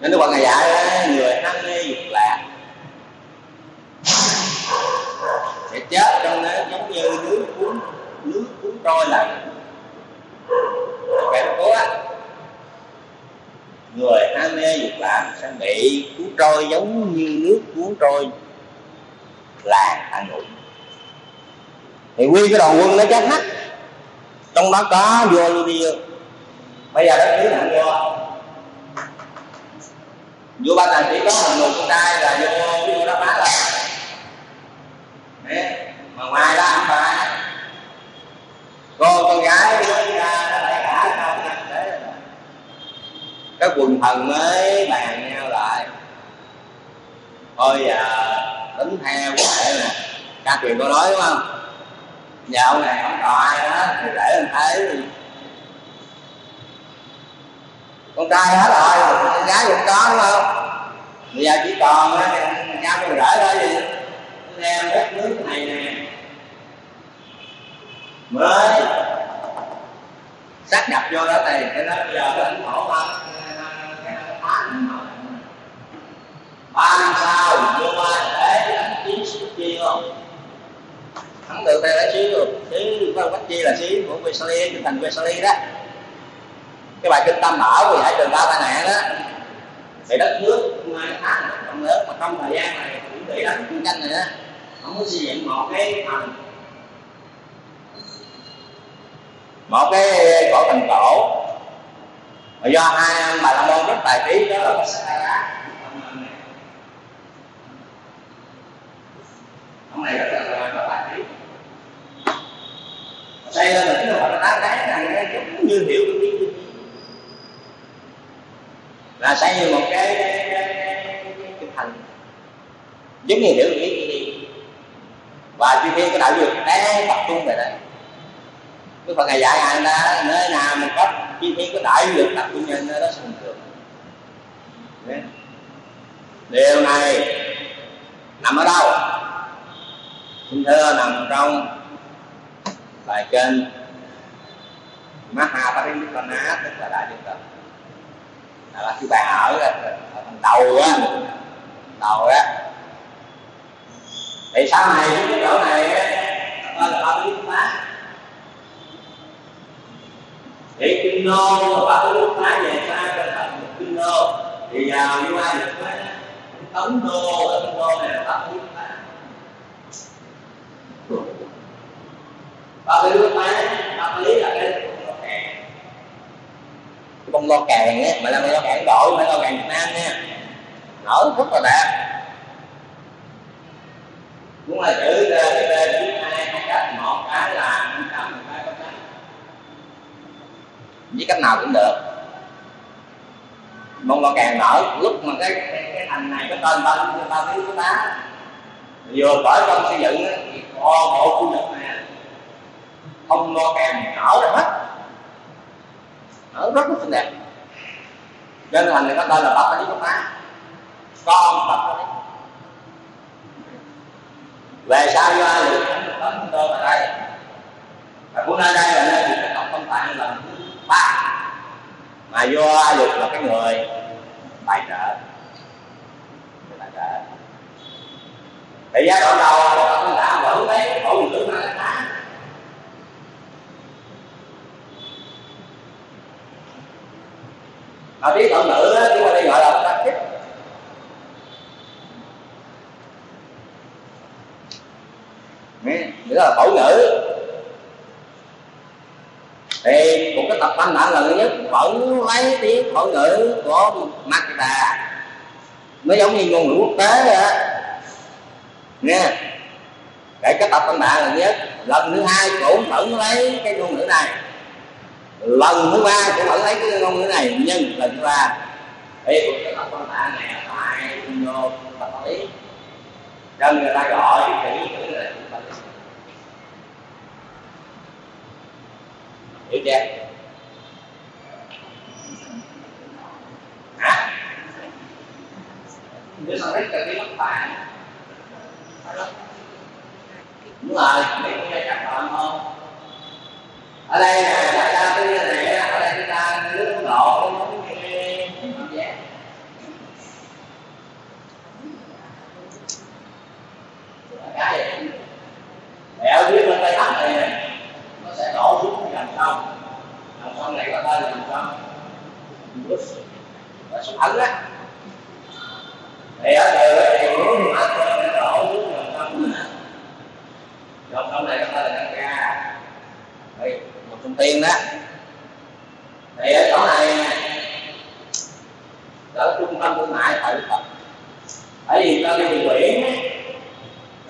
nên nó bằng ngày dạy người ham mê dục lạc. Sẽ chết trong nó giống như nước cuốn nước cuốn trôi lại. Phải cố á người ham mê dục lạc sẽ bị cuốn trôi giống như nước cuốn trôi là an ngủ thì nguyên cái đoàn quân nó chết hết. Trong đó có vua Lydia bây giờ đất nước là vua. Vua ba tàng chỉ có một người con trai là vua vua đó bá là mà ngoài ra không phải. Cô con gái với ra nó lại cả không các quần thần mới bàn nhau lại. Thôi à tính theo vậy nè ca truyền tôi nói đúng không? Dạo này không còn ai đó thì để anh thấy con trai hết rồi, con gái cũng có đúng không? Bây giờ chỉ còn nhau con rể thôi gì nghe đất nước này nè. Mới sắp nhập vô đó thì cái đó bây giờ nó khổ không? Ba năm sau vô ba để đánh chiến sĩ chi không thắng được đây là xí được xí văn bách chi là xí của Vesali thành Vesali đó cái bài kinh tâm bảo vì hãy trường ba tai nạn đó thì đất nước mai khác rộng lớn mà trong thời gian này cũng bị đánh chiến tranh này đó không có xây dựng một cái thành một cái cổ thành cổ mà do hai ông bà la môn rất tài trí đó là Sakara ông này rất là nó tài trí xây lên là cái gọi là đá này nó giống như hiểu được biết là xây như một cái, cái, thành. Giống như hiểu được biết đi. Và chuyên viên cái đạo dục đang tập trung về đây. Cái phần ngày dạy anh ta nơi nào mình có chuyên viên cái đại lực tập trung nhân đó sinh thường điều này nằm ở đâu? Xin thưa nằm trong. Bài kênh Mahaparinipana tức là đại đức là cái bài ở ở phần đầu á. Đầu á. Thì sau này, cái chỗ này gọi là ba lý phá thì kinh nô ba lý phá về ta cho thành một kinh nô thì vào như ai được nói tấn đô ở kinh này là ba lý phá ba lý phá tâm lý là cái bông lo càng á mà là lo càng đội mà lo càng việt nam nha nở rất là đẹp cũng là chữ cái tên thứ hai hai cách một cái là một trăm một cái có cách với cách nào cũng được bông lo càng nở lúc mà cái cái, cái thành này có tên ba ba tiếng thứ tá vừa bởi công xây dựng thì toàn bộ khu vực không lo càng nở ra hết. Nở rất là xinh đẹp. Nên thành này có tên là bắp lý có tá con bắp lý. Về sau do ai được? Tấn tôi ở đây và cũng nơi đây là nơi được cái công tạng là ba. Mà do ai được là cái người tài trợ. Tài trợ. Thì giai đoạn đầu ông đã vẫn thấy khổ nữ mà là khá mà biết khổ nữ chúng ta đây gọi là tác thích. Nghĩa là khổ nữ thì một cái tập văn bản lần nhất, vẫn lấy tiếng khổ ngữ của Makita nó giống như ngôn ngữ quốc tế vậy á. Nha để cái tập văn bản lần nhất. Lần thứ hai cũng vẫn lấy cái ngôn ngữ này lần thứ ba cũng vẫn lấy cái ngôn ngữ này, nhưng lần thứ ba. Thì cái tập văn bản này là phải vô tập lý. Cho người ta gọi chữ chữ là tập lý. Hiểu chưa? Hả? Nếu sao lấy cần cái bất bạn đúng rồi mấy cái chắc bạn không? Ở đây là đại ra cái này ở đây chúng ta nước ấn độ món cái giá cái gì để ở dưới bên tây bắc này nè nó sẽ đổ xuống cái dòng sông dòng sông này có tên là dòng sông là thánh á. Thì ở đời đây thì muốn thì mắt nó đổ muốn dòng tâm này dòng sông này có tên là Ganga đây một sông tiên đó. Thì ở chỗ này ở trung tâm thương mại thời Phật. Bởi vì ta đi đường biển người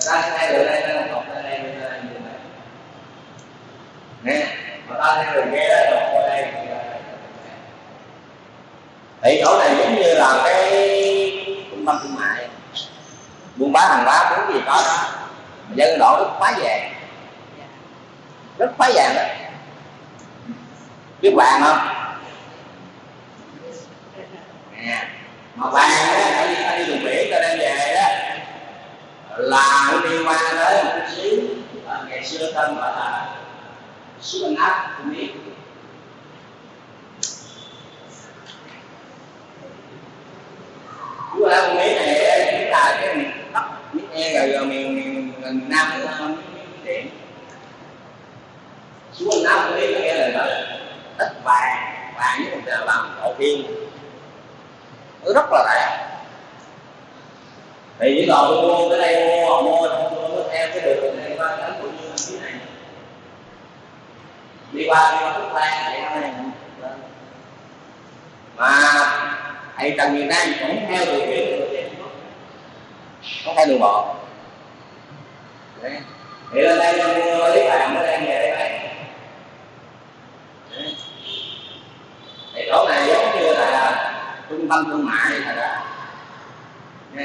ta hay đường đây, ta làm học đây đây đây nè, mà ta theo đường ghe đó rồi qua đây thì chỗ này giống như là cái trung tâm thương mại. Buôn bán hàng hóa muốn gì có đó. Dân độ rất phá vàng. Rất phá vàng đó. Biết vàng không? Nè mà vàng đó tại vì ta đi đường biển ta đem về đó. Là nó đi qua tới một chút xíu ngày xưa tên gọi là suốt áp không biết. Chú con Mỹ này chúng ta cái miền Bắc, miền E rồi, rồi miền, miền, miền Nam nữa không miền xuống Nam không biết nghe là đất vàng vàng với một là bằng đầu tiên. Nó rất là rẻ thì những đồ mua tới đây mua mua mua theo cái đường này qua cánh cũng như thế này. Đi qua đi qua Phúc Lan vậy thôi mà thầy Trần Việt Nam cũng theo đường biển không theo đường bộ. Đấy. thì lên đây mua lấy vàng nó đang về đây này thì chỗ này giống như là trung tâm thương mại thật ra thì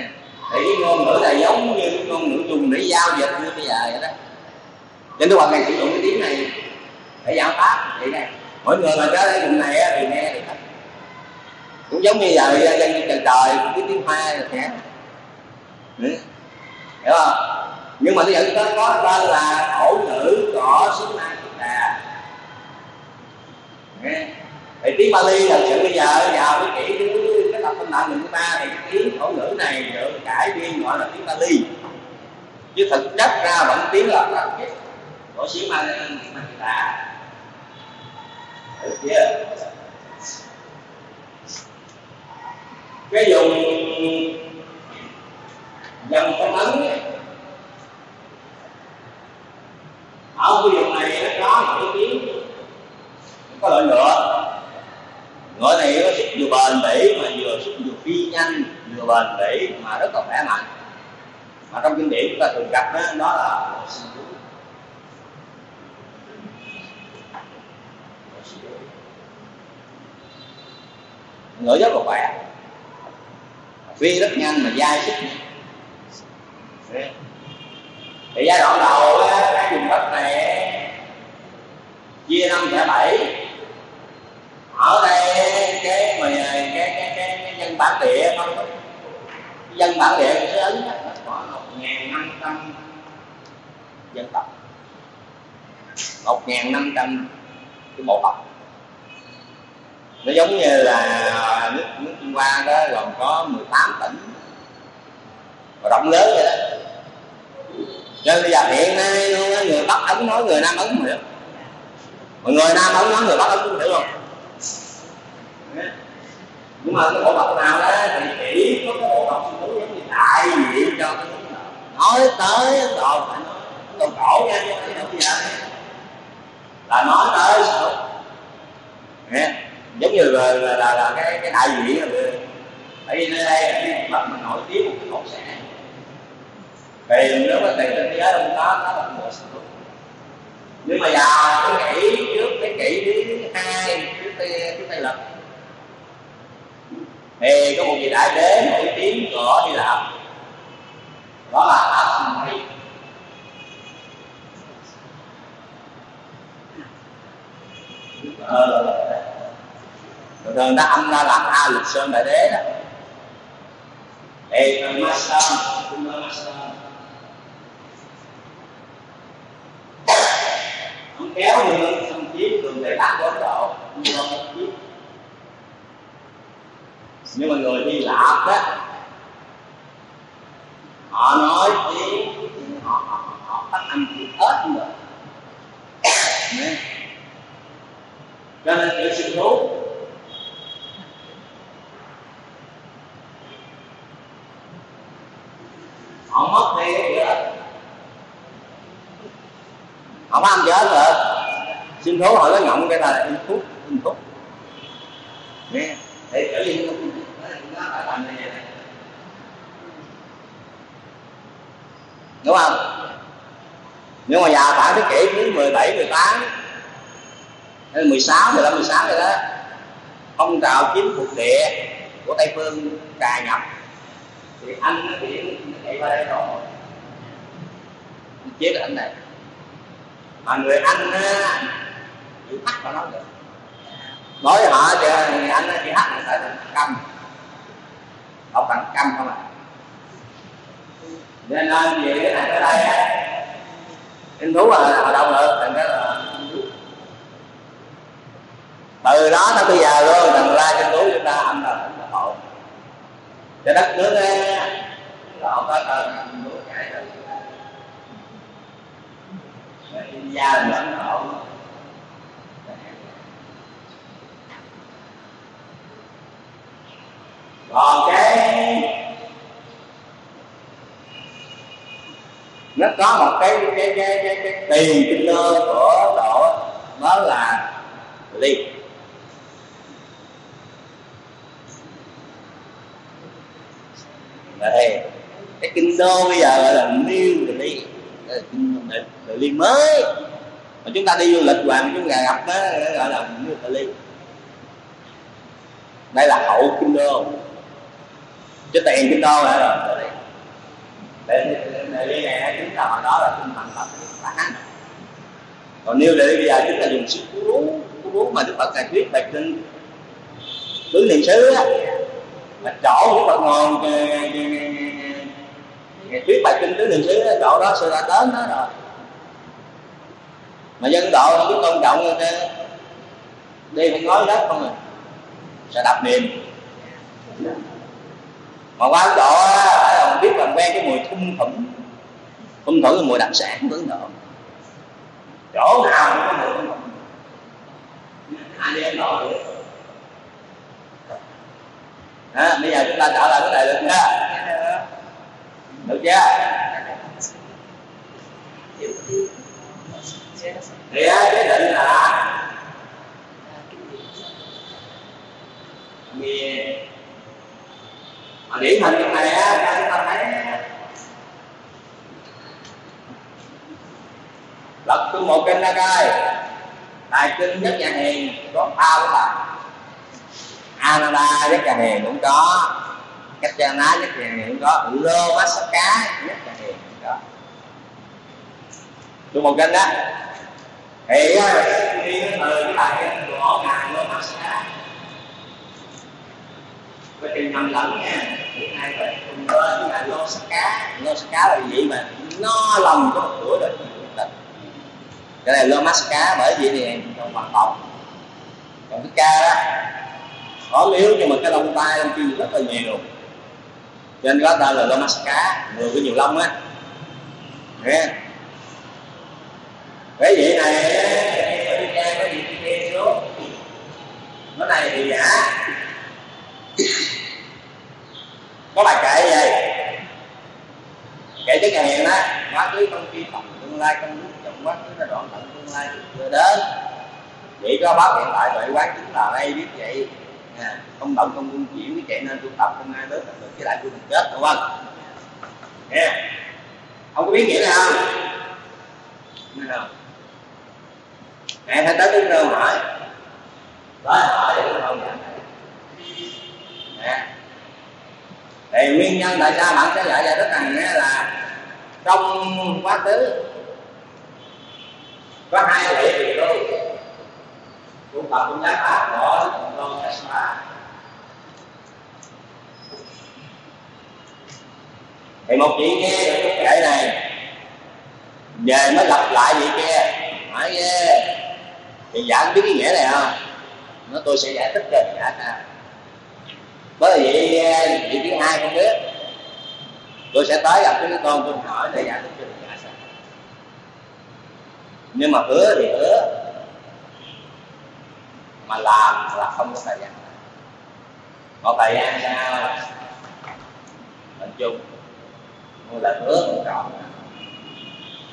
cái ngôn ngữ này giống như ngôn ngữ dùng để giao dịch như bây giờ vậy đó. Nên tôi này sử dụng cái tiếng này để giao pháp. Vậy này mỗi người mà tới đây vùng này thì nghe được cũng giống như giờ dân trời trời, cái tiếng hoa là khác ừ. hiểu không? Nhưng mà nó vẫn có có tên là thổ ngữ cỏ xứ nam đà thì tiếng Bali thật sự bây giờ vào cái kỹ cái tập phân đoạn của ta thì cái tiếng thổ ngữ này được cải biên gọi là tiếng Bali. Chứ thực chất ra vẫn tiếng là là nhất có xíu mà mà ta được chưa? Cái dùng dòng phong ấn ở cái vùng này nó có một cái tiếng có loại ngựa ngựa này nó sức vừa bền bỉ mà vừa sức vừa phi nhanh vừa bền bỉ mà rất là khỏe mạnh. Mà trong kinh điển chúng ta thường gặp đó, đó là ngựa rất là khỏe phi rất nhanh mà dai sức. Thì giai đoạn đầu á, cái vùng đất này. Chia năm giải bảy. Ở đây cái mà cái cái cái, cái dân bản địa không dân bản địa của xứ ấn khoảng một ngàn năm trăm dân tộc. Một ngàn năm trăm cái bộ tộc nó giống như là nước nước Trung Hoa đó, gồm có 18 tỉnh. Và rộng lớn vậy đó. Cho bây giờ hiện nay người Bắc Ấn nói người Nam Ấn không hiểu. Mà người Nam Ấn nói người Bắc Ấn cũng hiểu không nhưng mà cái bộ tộc nào đó thì chỉ có cái bộ tộc sinh tố giống như đại diện cho cái nói tới Ấn Độ phải nói. Ấn cổ nha chứ không gì là nói tới sao giống như là, là, là, là cái cái đại diện là tại vì nơi đây là cái mặt mình nổi tiếng một cái cổ sản thì nếu mà tiền trên thế giới không có nó là một sự nhưng mà già cái nghĩ trước cái kỷ thứ hai trước tây trước tây lập thì có một vị đại đế nổi tiếng của hy lạp. Đó là Asmari ờ, rồi thường ta âm ra làm a lịch sơn đại đế đó. Thì ông kéo như thậm chiếc thường để tám bốn độ. Nhưng mà chiếc nhưng mà người đi lạp đó, họ nói tiếng họ họ họ phát âm chữ hết rồi. Cho nên chữ sinh thú họ mất đi cái gì họ có ăn chết rồi xin thú họ có nhộng cái này xin thuốc xin thuốc nghe để trở đi. Đúng không? Nhưng mà vào khoảng thế kỷ thứ 17, 18 hay 16, 15, 16 rồi đó. Phong trào chiếm thuộc địa của Tây Phương cài nhập. Thì anh nó biển chạy qua đây rồi. Chết là anh này. Mà người anh á chịu thắt vào nó được. Nói họ thì anh chịu hát là phải thành câm. Học bằng câm không à. Nên nên về cái này tới đây á. Anh thú à, là họ đâu nữa thành cái là từ đó tới bây giờ luôn thành ra trên thú chúng ta âm là thành hộ. Cho đất nước ấy, là không có tên nước chảy rồi India là Ấn Độ còn cái nó có một cái cái cái cái, cái tiền kinh lơ của Ấn Độ đó là ly đây cái kinh đô bây giờ gọi là new ly kinh ly mới. Mà chúng ta đi du lịch hoàng chúng ta gặp đó gọi là new đi đây là hậu kinh đô. Chứ tiền kinh đô lại rồi để để này chúng ta hồi đó là tinh thần phật bản còn new để bây giờ chúng ta dùng sức cuốn cuốn mà đức phật giải quyết bài kinh. Tứ niệm xứ á mà chỗ của phật ngồi ngài thuyết bài kinh tứ niệm xứ đó, chỗ đó sư đã đến đó rồi. Mà dân độ không biết tôn trọng người ta. Đi không nói đất không à. Sẽ đập niệm mà qua Ấn Độ á phải biết làm quen cái mùi thum thủm không cái mùi đặc sản tưởng độ. Chỗ nào cũng có mùi anh em nói à, bây giờ chúng ta trả lại cái này được chưa được chưa? Thì cái định là nghe. Mà điển hình trong này á chúng ta thấy lật tu một kinh ra coi. Tài kinh nhất nhà hiền, có ba của bà Ananda nhất nhà hiền cũng có cách cha ná nhất là hiện có lô masaka nhất là hiện đó. Có tôi một kênh đó thì ờ, đi cái thời cái bài của ngài lô masaka có trình nhầm lẫn nha, hiện nay phải cùng tên là lô sắc cá. Lô sắc cá là gì mà no lòng có một tuổi được cái này lô mắt cá bởi vì thì trong hoạt động. Còn cái ca đó, có liếu nhưng mà cái lông tay lông chân rất là nhiều cho nên có là lô mắt cá, người có nhiều lông á. Nghe. Cái vị này nó có gì xuống. Này thì giả. Có bài kệ vậy. Kệ cái ngày hiện đó quá khứ không chi tầm tương lai, không lúc trong quá khứ là đoạn tận tương lai, chưa đến. Vậy có báo hiện tại vậy, quá chính là đây biết vậy? À, không động không quân chuyển cái chạy nên tu tập không ai đến được cái đại quân chết đúng không? Nghe. Không có biết nghĩa này không nghe không mẹ phải tới đứng nơi hỏi. Tới hỏi thì không nhận nè thì nguyên nhân tại sao bạn sẽ lại giải thích rằng là trong quá khứ có hai loại vị cũng tập cũng giác pháp của cách Tesla thì một chuyện nghe là cái kể này, về mới gặp lại vậy kia. Hỏi ghê. Thì giả biết cái nghĩa này à? không nó tôi sẽ giải thích cho giả sao bởi vì ờ, vị thứ hai không biết. Tôi sẽ tới gặp cái con tôi hỏi để giải thích cho giả sao. Nhưng mà hứa thì hứa mà làm là không có thời gian. Có thời gian sao? mình chung. Một là hứa mình chọn.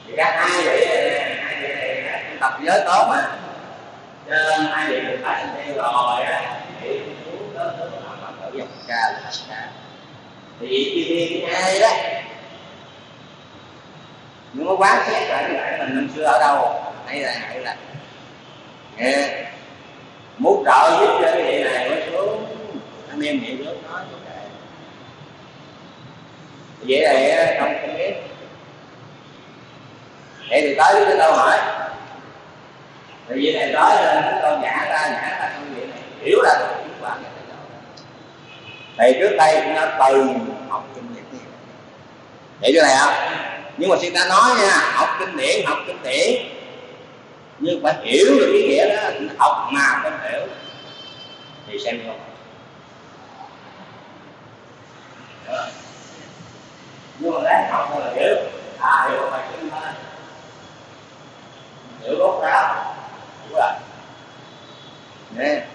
thì các hai vị hai vị này tập giới tốt mà cho nên hai vị được phải theo rồi thì xuống tới dòng ca là ca. Thì cái thứ hai đó nhưng mà quán xét lại lại mình năm xưa ở đâu. Hay là hay là nghe muốn trợ giúp cho cái vị này mới xuống. Anh em hiểu nước nói cho kệ vậy này không không biết. Vậy thì tới cái câu hỏi. Thì vậy này tới lên chúng tôi nhả ra nhả ra công việc này hiểu ra được kết quả này thì trước đây cũng đã từng học kinh điển hiểu chỗ này không nhưng mà sư ta nói nha, học kinh điển, học kinh điển nhưng phải hiểu được ý nghĩa đó học mà không hiểu. Thì xem không? Nhưng mà đáng học là hiểu à hiểu phải kinh thôi hiểu rốt ráo đúng rồi nè.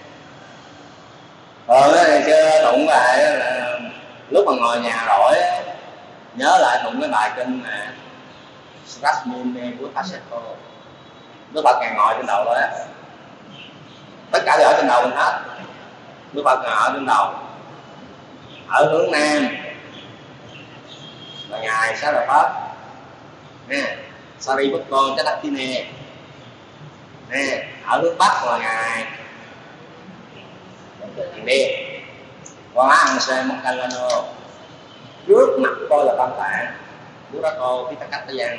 Ờ ngày chứ tụng lại, là lúc mà ngồi nhà rỗi nhớ lại tụng cái bài kinh mà Srasmune của Taseto Đức Phật ngài ngồi trên đầu đó tất cả đều ở trên đầu mình hết. Đức Phật ngồi ở trên đầu. Ở hướng nam. Là ngài sẽ là Phật. Nè Sariputta Chadattine nè. Nè, ở hướng bắc là ngài thằng đen quá ăn xe mất canh lên trước mặt tôi là tam tạng. Lúc đó cô biết cách tới dân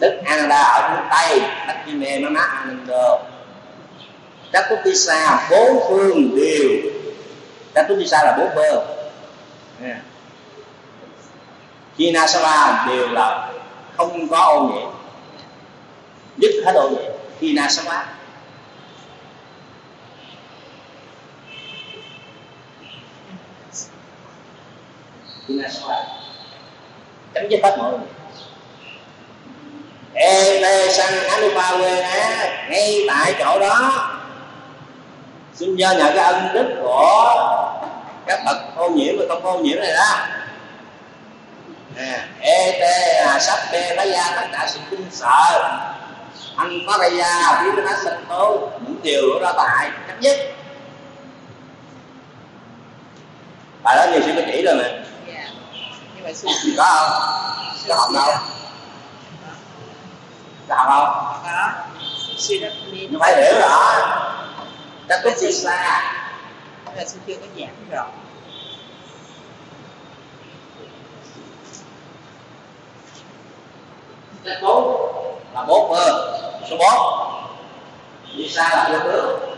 đức Ananda ở hướng tây đất chi mê nó nát Ananda các quốc đi xa bốn phương đều. Các quốc đi xa là bốn phương. Kinasava đều là không có ô nhiễm. Dứt hết ô nhiễm Kinasava Kinasava chấm dứt hết mọi ê tê sanh anupa quê á ngay tại chỗ đó. Xin do nhờ cái ân đức của các bậc ô nhiễm và không ô nhiễm này đó. Ê tê à sắp bê lá gia tất cả sự kinh sợ. Anh có ra gia biến nó sinh tố những điều đó tại cách nhất bài đó nhiều sư có chỉ rồi dạ. Nhưng mà sư có không? Có học đâu có học không có nhưng phải hiểu rõ các tốt gì xa. Là sư chưa có giảng rõ cách bốn. Là bốn phương số bốn. Đi xa là vô tướng.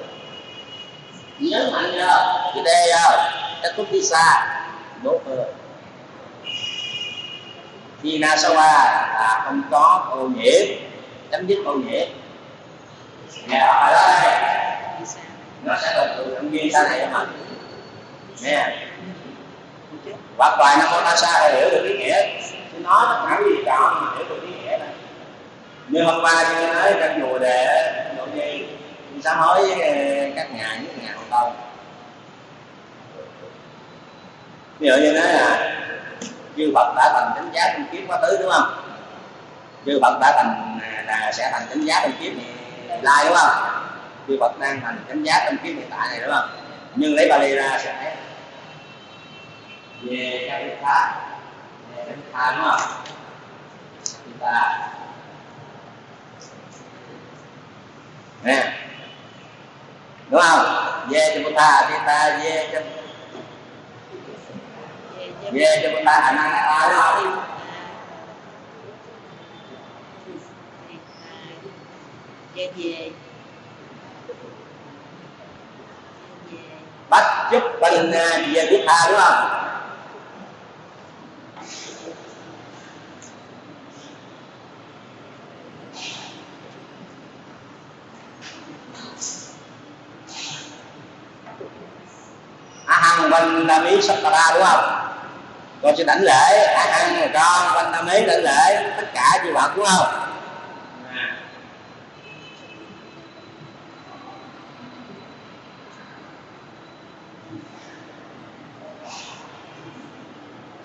Nhấn mạnh chưa? Cái đề chưa? Cách tốt đi xa. Bốn phương khi na sa qua? Là không có ô nhiễm chấm dứt ô nhiễm nghe ở đây nó sẽ là từ trong duyên sau này mà. Nghe hoặc toàn nam mô ta sa hiểu được ý nghĩa. Thì nói nó chẳng gì cả mà hiểu được ý nghĩa này. Như hôm qua tôi nói trong chùa để nội gì tôi sám hối với ờ, các ngài với ngài hồng tông ví dụ như nói là chư Phật đã thành chánh giác trong kiếp quá tứ đúng không? Chư Phật đã thành là sẽ thành chánh giá trong kiếp này lai đúng không? Chư Phật đang thành chánh giá trong kiếp hiện tại này đúng không? Nhưng lấy Bali ra sẽ thấy về các đức tha về đức tha đúng không? Chúng ta nè. Đúng không? Về cho Buddha thì ta về cho về cho Buddha thành năng ta đúng không đem về bắt chúc bình về Buddha đúng không? A hằng bình đa mỹ sắp ra, đúng không? Con sẽ đảnh lễ. A hằng, con bình đa mỹ đảnh lễ tất cả chư Phật, đúng không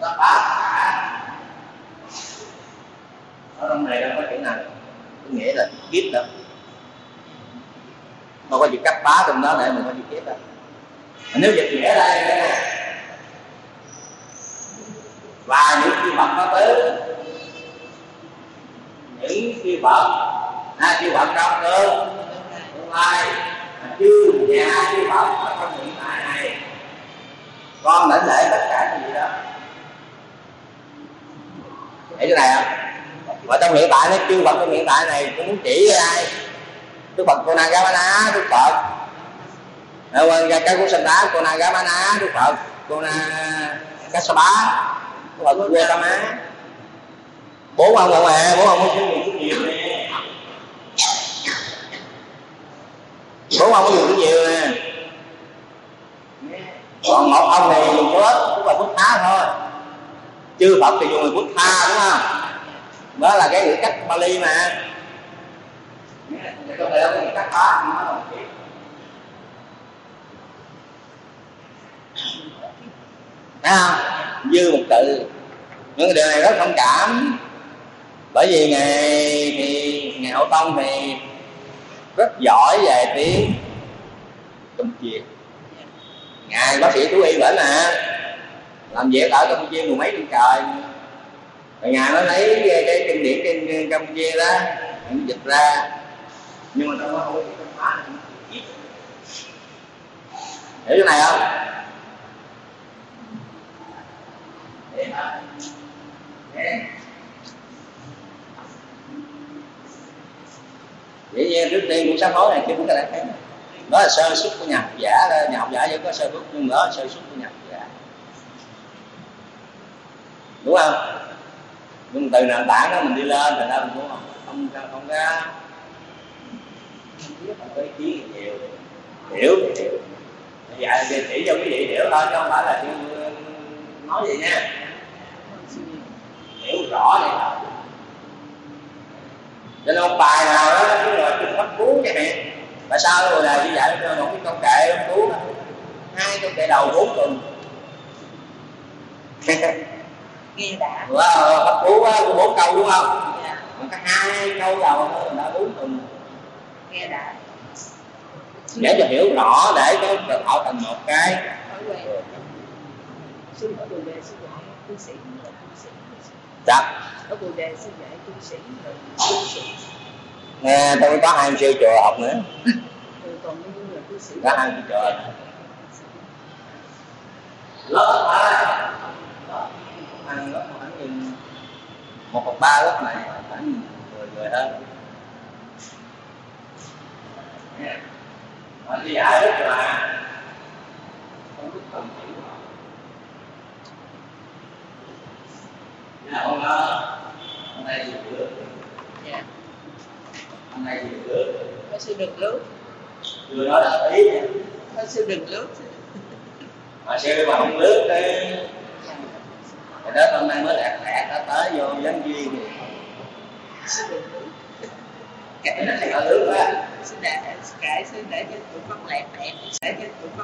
sắp bát cả ở trong này đâu có chữ nào có nghĩa là kiếp đâu không có chữ cấp bá trong đó để mình có ghi chép đó nếu dịch nghĩa đây và những khi Phật có tới, những khi Phật à, khi Phật trong tương tương lai chư nhà khi Phật ở trong hiện tại này. Con lãnh lễ tất cả những gì đó. Thấy cái này không? Và trong hiện tại nó chư Phật trong hiện tại này cũng muốn chỉ ai? Đức Phật Cô Na Gavana Đức Phật Ờ, quên ra cái của sanh đá cô na Gamana Đức Phật cô na cá sa bá Phật Gautama bốn ông không à bốn ông có nhiều nhiều nè? Bốn ông có dùng chút nhiều nè? Còn một ông này dùng số ít cũng là phước tha thôi. Chư Phật thì dùng người phước tha đúng không? Đó là cái ngữ cách Bali mà. Trong này đâu có ngữ cách đó nó là thấy không? Dư một tự những điều này rất thông cảm. Bởi vì ngài thì ngài hậu tông thì rất giỏi về tiếng campuchia ngài bác sĩ thú y bệnh à làm việc ở campuchia mười mấy năm trời. Rồi ngài nó lấy cái, cái kinh điển trên campuchia đó ngài dịch ra. Nhưng mà nó không có hiểu cái này không? Dĩ nhiên trước tiên cũng sám hối này chứ không có đại khái đó là sơ xuất của nhà học giả nhà học giả vẫn có sơ xuất nhưng đó là sơ xuất của nhà học giả. Đúng không? Nhưng từ nền tảng đó mình đi lên thì ra mình cũng không không không, không có không có ý kiến nhiều. Hiểu thì hiểu dạ thì chỉ cho quý vị hiểu thôi chứ không phải là nói vậy nha hiểu rõ vậy cho nên ông bài nào đó cái rồi kinh pháp cú chẳng hạn tại sao rồi là như vậy cho một cái câu kệ ông cú đó? Hai câu kệ đầu bốn tuần. *laughs* Nghe đã. Wow, pháp cú á, bốn câu đúng không? Dạ. Còn cái hai câu đầu thôi đã bốn tuần. Nghe đã. Để cho hiểu rõ để cho được tạo thành một cái. Thói quen sư ở bồ đề sư sĩ ở bồ đề sư dạy sĩ sĩ nghe tôi có hai sư chùa học nữa. Rồi còn bao nhiêu là cư sĩ. Có hai sư chùa. Lớp ba ăn lớp khoảng một phần ba lớp này khoảng mười người hơn. Họ đi dạy rất là không biết cần chịu nào đó hôm nay gì nữa dạ. Hôm nay nữa thôi sư đừng lướt người đó là ý. Nha thôi sư đừng lướt mà sư mà không lướt cái dạ thì đó hôm nay mới lạc lạc nó tới vô gián duyên thì sư đừng lướt cái nó sẽ có lướt á sư đã cải sư để cho tụi con lẹt lẹt sẽ cho tụi con